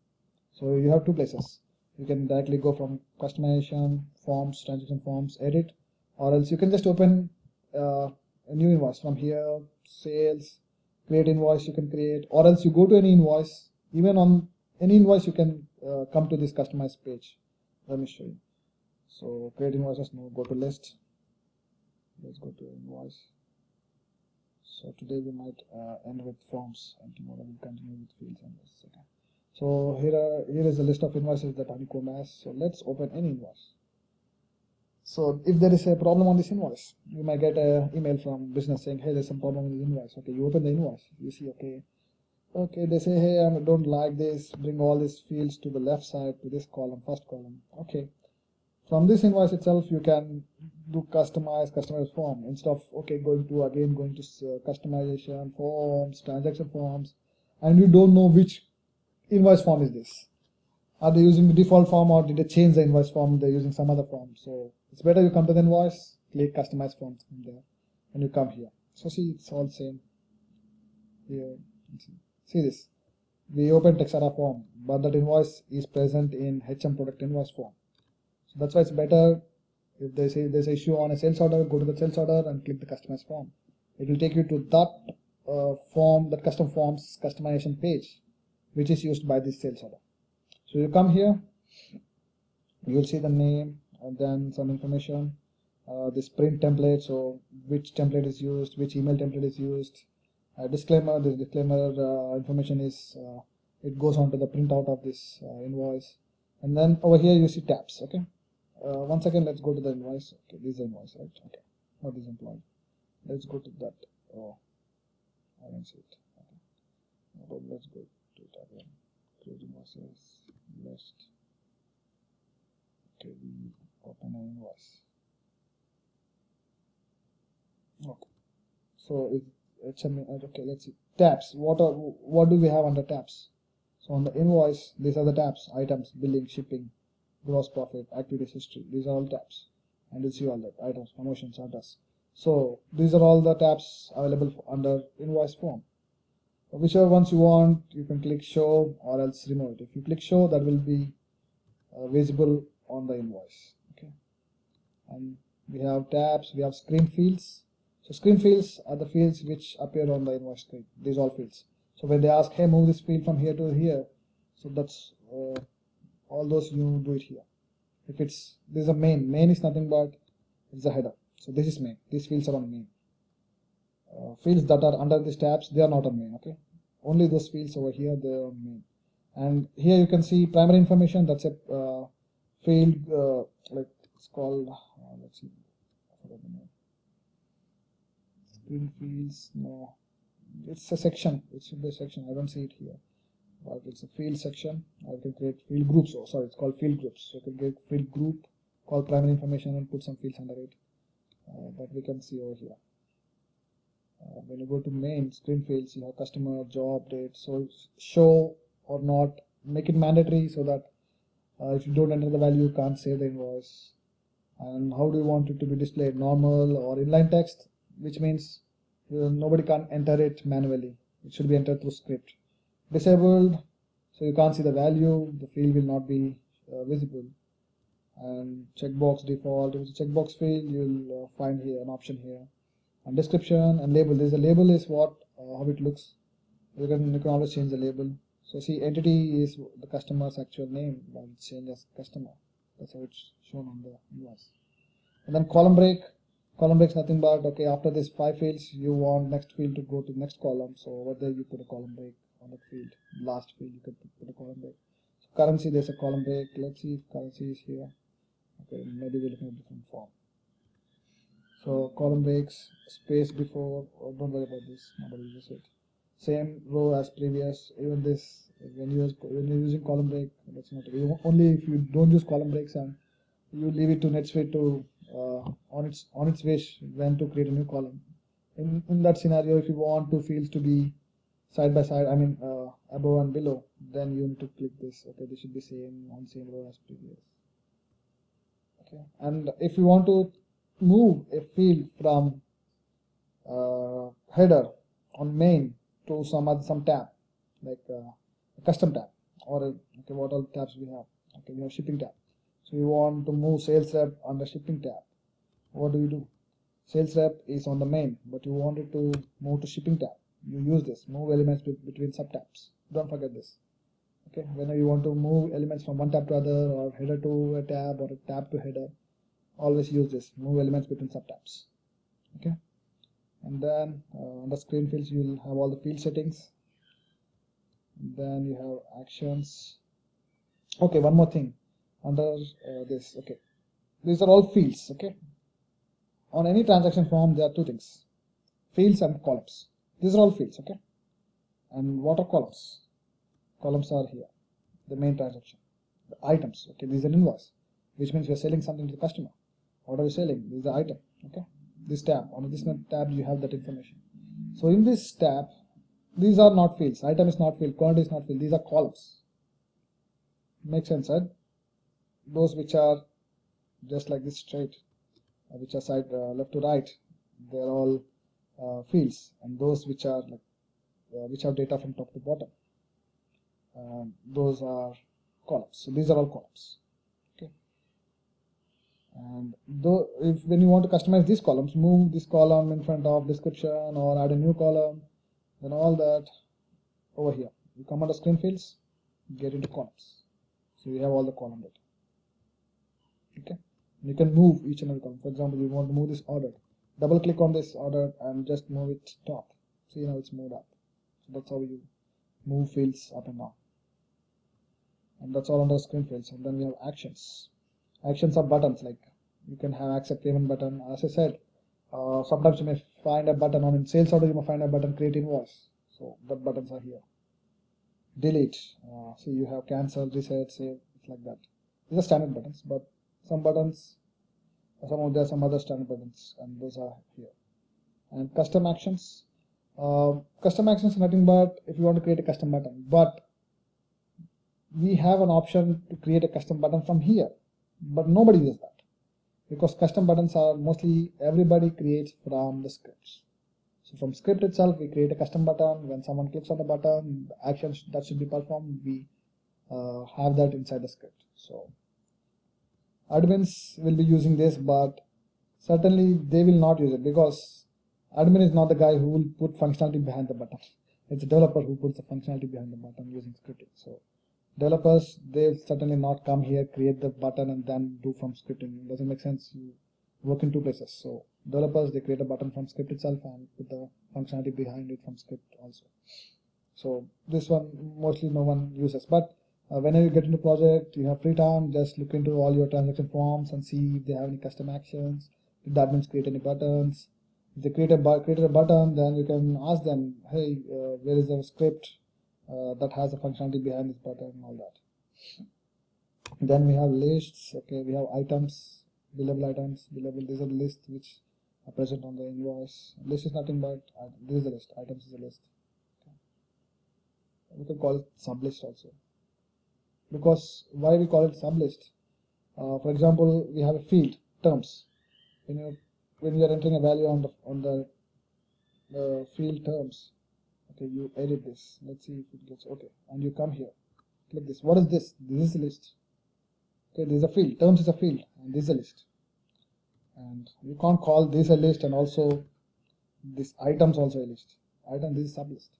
S1: So you have two places you can directly go from customization forms transaction forms edit or else you can just open uh, a new invoice from here sales create invoice you can create or else you go to any invoice even on any invoice you can uh, come to this customized page. Let me show you. So create invoices no go to list. Let's go to invoice. So today we might uh, end with forms and tomorrow we'll continue with fields and this second so here are here is a list of invoices that honeycomb has so let's open any invoice. So if there is a problem on this invoice you might get an email from business saying hey there's some problem with this invoice. Okay you open the invoice. You see okay. Okay they say hey i don't like this. Bring all these fields to the left side to this column first column. Okay. From this invoice itself you can do customize customize form. Instead of okay going to again going to uh, customization forms transaction forms and you don't know which invoice form is this. Are they using the default form or did they change the invoice form? They're using some other form. So it's better you come to the invoice click customize forms from there and you come here. So see it's all same. Here See. This. We open Texara form, but that invoice is present in HM product invoice form. So that's why it's better if they say there's an issue on a sales order, go to the sales order and click the customize form. It will take you to that uh, form, that custom forms customization page, which is used by this sales order. So you come here, you will see the name and then some information, uh, this print template, so which template is used, which email template is used, uh, disclaimer this disclaimer uh, information is uh, it goes on to the printout of this uh, invoice. And then over here you see tabs okay? Once again let's go to the invoice. Okay this invoice right? Okay not this employee. Let's go to that. Oh I don't see it. Okay. But let's go to it again create invoices list okay we open okay so it HMA, uh, okay, let's see. Tabs. What are what do we have under tabs? So on the invoice, these are the tabs: items, billing, shipping, gross profit, activities history. These are all tabs, and you see all that items, promotions, address. So these are all the tabs available under invoice form. Whichever ones you want, you can click show or else remove it. If you click show, that will be uh, visible on the invoice. Okay, and we have tabs. We have screen fields so screen fields are the fields which appear on the invoice screen. These all fields. So when they ask, hey, move this field from here to here, so that's uh, all those you do it here. If it's this is a main, main is nothing but it's a header. So this is main. These fields are on main. Uh, fields that are under these tabs, they are not on main. Okay, only those fields over here they are on main. And here you can see primary information. That's a uh, field uh, like it's called. Let's see. Screen fields no it's a section it should be a section i don't see it here but it's a field section i can create field groups oh sorry it's called field groups so you can get field group call primary information and put some fields under it uh, that we can see over here uh, when you go to main screen fields you have customer job date so show or not make it mandatory so that uh, if you don't enter the value you can't save the invoice and how do you want it to be displayed normal or inline text which means uh, nobody can enter it manually. It should be entered through script. Disabled, so you can't see the value, the field will not be uh, visible. And checkbox default, if it's a checkbox field, you'll uh, find here an option here. And description and label. There's a label is what uh, how it looks. You can you can always change the label. So see, entity is the customer's actual name, but it's changed as customer. That's how it's shown on the invoice. And then column break, column breaks nothing but okay after this five fields you want next field to go to next column so over there you put a column break on that field last field you could put a column break so currency there's a column break let's see if currency is here okay maybe we're looking at a different form so column breaks space before oh, don't worry about this nobody uses it. Same row as previous even this when you use when you're using column break that's not only if you don't use column breaks and you leave it to NetSuite to uh, on its on its wish when to create a new column. In in that scenario, if you want two fields to be side by side, I mean uh, above and below then you need to click this. Okay this should be same on same row as previous. Okay and if you want to move a field from uh, header on main to some other some tab like uh, a custom tab or a, okay what all tabs we have. Okay we have shipping tab. So you want to move sales rep under shipping tab. What do you do? Sales rep is on the main but you wanted to move to shipping tab. You use this. Move elements be between subtabs. Don't forget this. Okay whenever you want to move elements from one tab to other or header to a tab or a tab to header always use this move elements between subtabs okay? And then uh, under screen fields you will have all the field settings. Then you have actions. Okay one more thing. Under uh, this okay. These are all fields okay? On any transaction form there are two things. Fields and columns. These are all fields okay? And what are columns. Columns are here the main transaction. The items okay this is an invoice which means we are selling something to the customer what are we selling? This is the item okay? This tab on this tab you have that information. So in this tab these are not fields. Item is not field quantity is not field. These are columns. Makes sense right? Those which are just like this straight uh, which are side uh, left to right they're all uh, fields. And those which are like uh, which have data from top to bottom um, those are columns. So these are all columns and though if when you want to customize these columns move this column in front of description or add a new column then all that over here. You come under screen fields get into columns. So you have all the column data. Okay? You can move each and every column. For example you want to move this order. Double click on this order and just move it top. See now it's moved up. So that's how you move fields up and down. And that's all under screen fields. And then we have actions actions are buttons like you can have accept payment button as i said uh, sometimes you may find a button on in sales order you may find a button create invoice. So the buttons are here. Delete. Uh, see you have cancel reset save it's like that. These are standard buttons but some buttons some of there are some other standard buttons and those are here. And custom actions. Uh, custom actions nothing but if you want to create a custom button but we have an option to create a custom button from here but nobody does that. Because custom buttons are mostly everybody creates from the scripts. So from script itself we create a custom button. When someone clicks on the button the action that should be performed. We uh, have that inside the script. So admins will be using this but certainly they will not use it because admin is not the guy who will put functionality behind the button. It's a developer who puts the functionality behind the button using scripting. So developers they'll certainly not come here create the button and then do from scripting. It doesn't make sense. You work in two places. So developers they create a button from script itself and put the functionality behind it from script also. So this one mostly no one uses. But uh, whenever you get into project you have free time just look into all your transaction forms and see if they have any custom actions if the admins create any buttons. If they create a created a button then you can ask them hey uh, where is the script uh, that has a functionality behind this button and all that. Then we have lists okay we have items billable items billable these are the lists which are present on the invoice. List is nothing but uh, this is a list items is a list. Okay. we can call it sublist also. Because why we call it sublist? Uh, for example we have a field terms. When you when you are entering a value on the on the, the field terms okay you edit this. Let's see if it gets okay and you come here. Click this. What is this? This is a list. Okay this is a field. Terms is a field. And this is a list. And you can't call this a list and also this items also a list. Item this is sub list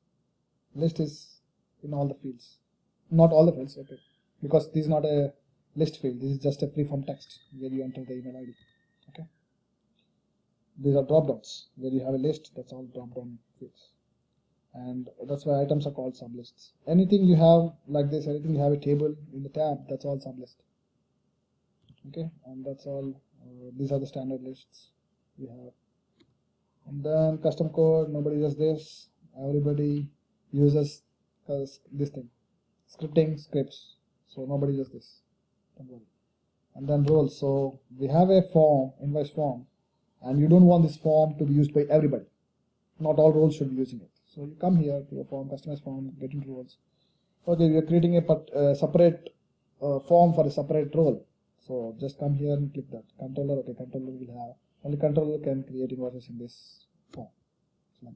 S1: List is in all the fields. Not all the fields okay. Because this is not a list field. This is just a free form text where you enter the email id okay. These are drop downs. Where you have a list that's all drop down fields and that's why items are called sublists anything you have like this anything you have a table in the tab that's all sublist okay? And that's all uh, these are the standard lists we have. And then custom code nobody does this. Everybody uses this thing. Scripting scripts. So nobody does this. And then roles. So we have a form invoice form and you don't want this form to be used by everybody. Not all roles should be using it so you come here to your form, customize form, get into roles. okay we are creating a part, uh, separate uh, form for a separate role. So just come here and click that. Controller okay controller will have only controller can create invoices in this form. Like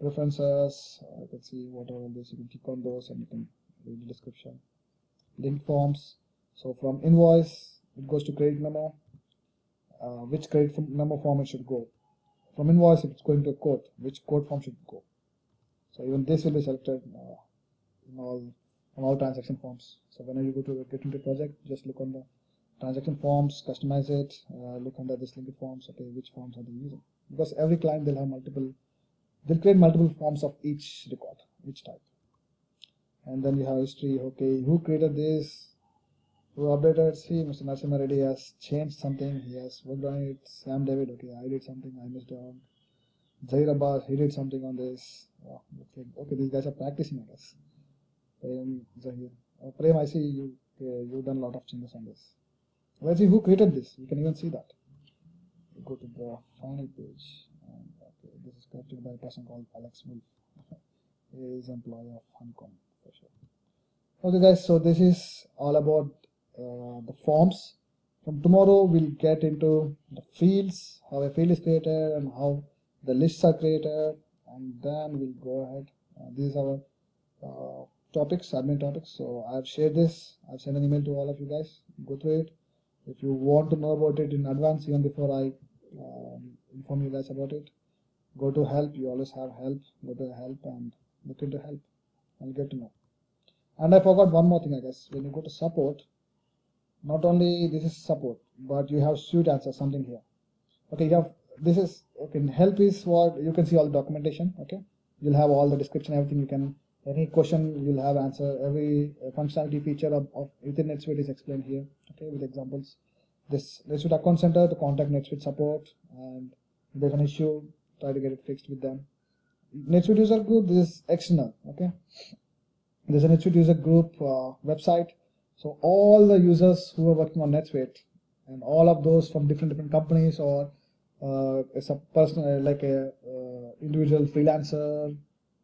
S1: preferences uh, you can see what are all this you can click on those and you can read the description. Link forms. So from invoice it goes to credit memo. Uh, which credit memo form it should go? From invoice it's going to a quote. Which quote form should go so even this will be selected uh, in all on all transaction forms. So whenever you go to get into project just look on the transaction forms customize it uh, look under this linked forms okay which forms are they using? Because every client they'll have multiple they'll create multiple forms of each record each type. And then you have history okay who created this who updated see mr Narasimha Reddy has changed something he has worked on it sam david okay i did something i missed out Zair Abbas, he did something on this. Oh, like, okay, these guys are practicing, on guess. Prem Zahir. Oh, Prem, I see you, okay, you've done a lot of changes on this. Let's see who created this. You can even see that. go to the final page. And, okay, this is created by a person called Alex Wolf. he is employee of Honeycomb for sure. Okay, guys, so this is all about uh, the forms. From tomorrow, we'll get into the fields, how a field is created, and how the lists are created and then we'll go ahead. Uh, these are our uh, topics admin topics. So I've shared this. I've sent an email to all of you guys. Go through it. If you want to know about it in advance even before I um, inform you guys about it go to help. You always have help. Go to help and look into help. And get to know. And I forgot one more thing I guess. When you go to support not only this is support but you have suite answer something here. Okay you have this is okay help is what you can see all the documentation okay? You'll have all the description everything you can any question you'll have answer every uh, functionality feature of, of within NetSuite is explained here okay with examples. This NetSuite account center to contact NetSuite support and if there's an issue try to get it fixed with them. NetSuite user group this is external okay? There's a NetSuite user group uh, website. So all the users who are working on NetSuite and all of those from different different companies or uh, as a person like a uh, individual freelancer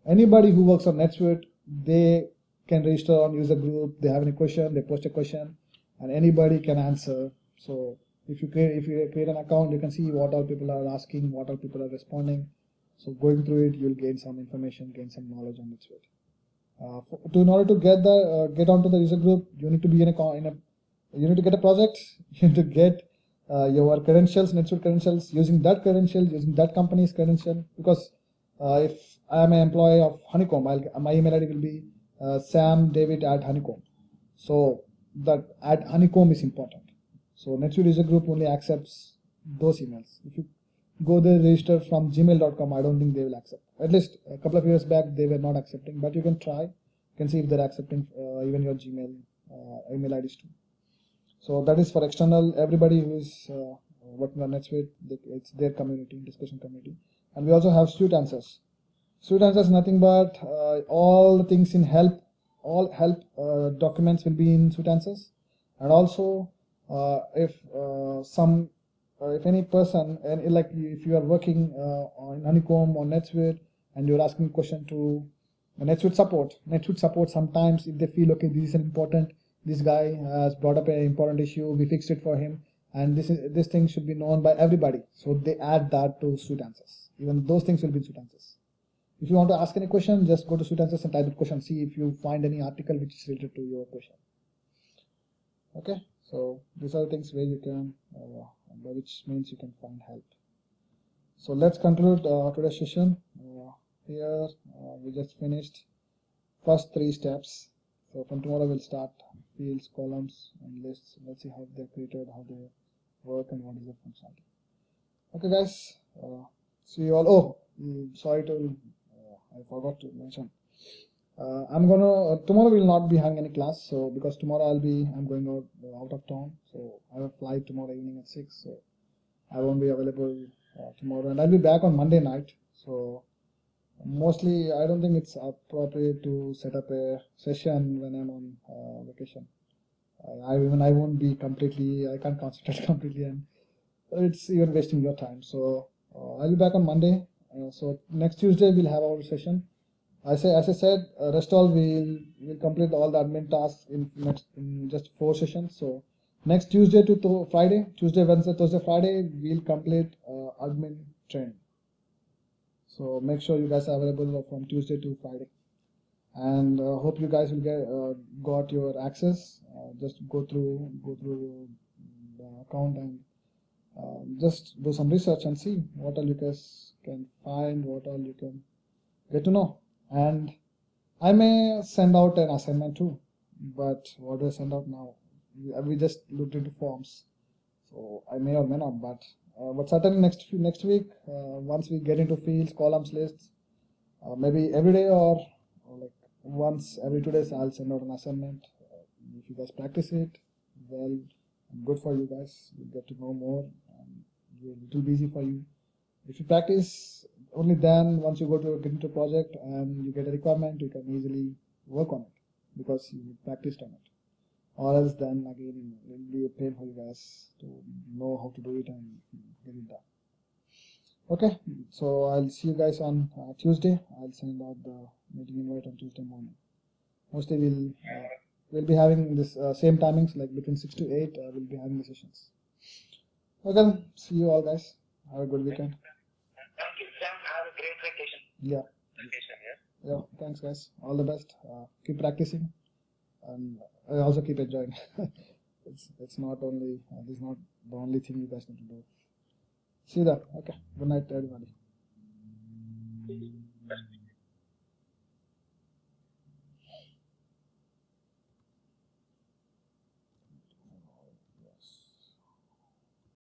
S1: anybody who works on NetSuite they can register on user group they have any question they post a question and anybody can answer. So if you create if you create an account you can see what all people are asking what all people are responding. So going through it you'll gain some information gain some knowledge on NetSuite uh, to in order to get the uh, get onto the user group you need to be in a in a you need to get a project you need to get uh, your credentials, NetSuite credentials, using that credential, using that company's credential. Because uh, if I am an employee of Honeycomb, I'll, my email ID will be uh, Sam David at Honeycomb. So that at Honeycomb is important. So NetSuite user group only accepts those emails. If you go there register from gmail.com, I don't think they will accept. At least a couple of years back, they were not accepting, but you can try. You can see if they're accepting uh, even your Gmail uh, email IDs too. So that is for external, everybody who is uh, working on NetSuite, it's their community, discussion community. And we also have suite answers. Suite answers nothing but uh, all the things in help, all help uh, documents will be in suite answers. And also uh, if uh, some, uh, if any person, and like if you are working on Honeycomb or NetSuite and you're asking question to NetSuite support, NetSuite support sometimes if they feel okay, this is an important this guy has brought up an important issue. We fixed it for him. And this is this thing should be known by everybody. So they add that to suite answers. Even those things will be in suite answers. If you want to ask any question just go to suite answers and type the question see if you find any article which is related to your question. Okay? So these are the things where you can uh, which means you can find help. So let's conclude uh, today's session. Uh, here uh, we just finished first three steps. So from tomorrow we'll start fields, columns, and lists. Let's see how they're created, how they work, and what is the functionality. Okay, guys. Uh, see you all. Oh, mm, sorry to, uh, I forgot to mention. Uh, I'm gonna uh, tomorrow will not be having any class. So because tomorrow I'll be I'm going out uh, out of town. So I will fly tomorrow evening at six. So I won't be available uh, tomorrow, and I'll be back on Monday night. So mostly I don't think it's appropriate to set up a session when I'm on uh, vacation. I even I won't be completely I can't concentrate completely and it's even wasting your time. So uh, I'll be back on Monday. Uh, so next Tuesday we'll have our session I say, as I said, uh, rest all we'll we'll complete all the admin tasks in next in just four sessions. So next Tuesday to th- Friday, Tuesday, Wednesday, Thursday, Friday, we'll complete uh, admin training. So make sure you guys are available from Tuesday to Friday, and uh, hope you guys will get uh, got your access. Uh, just go through go through the account and uh, just do some research and see what all you guys can find, what all you can get to know. And I may send out an assignment too, but what do I send out now? We, just looked into forms, so I may or may not. But uh, but certainly next next week, uh, once we get into fields, columns, lists, uh, maybe every day or, or like once every two days, I'll send out an assignment. Uh, if you guys practice it, well, good for you guys. You'll get to know more. And you're a little busy for you. If you practice, only then once you go to get into a project and you get a requirement, you can easily work on it because you practiced on it. Or else then again it will be a pain for you guys to know how to do it and get it done. Okay, so I'll see you guys on uh, Tuesday. I'll send out the meeting invite on Tuesday morning. Mostly we'll uh, we'll be having this uh, same timings like between six to eight. Uh, we'll be having the sessions. Okay, see you all guys. Have a good weekend.
S2: Thank you, Sam. Have a great vacation.
S1: Yeah.
S2: Vacation, yes.
S1: Yeah, thanks guys. All the best. Uh, keep practicing, and I also keep enjoying. it's it's not only uh, this is not the only thing you guys need to do. See that? Okay. Good night, everybody.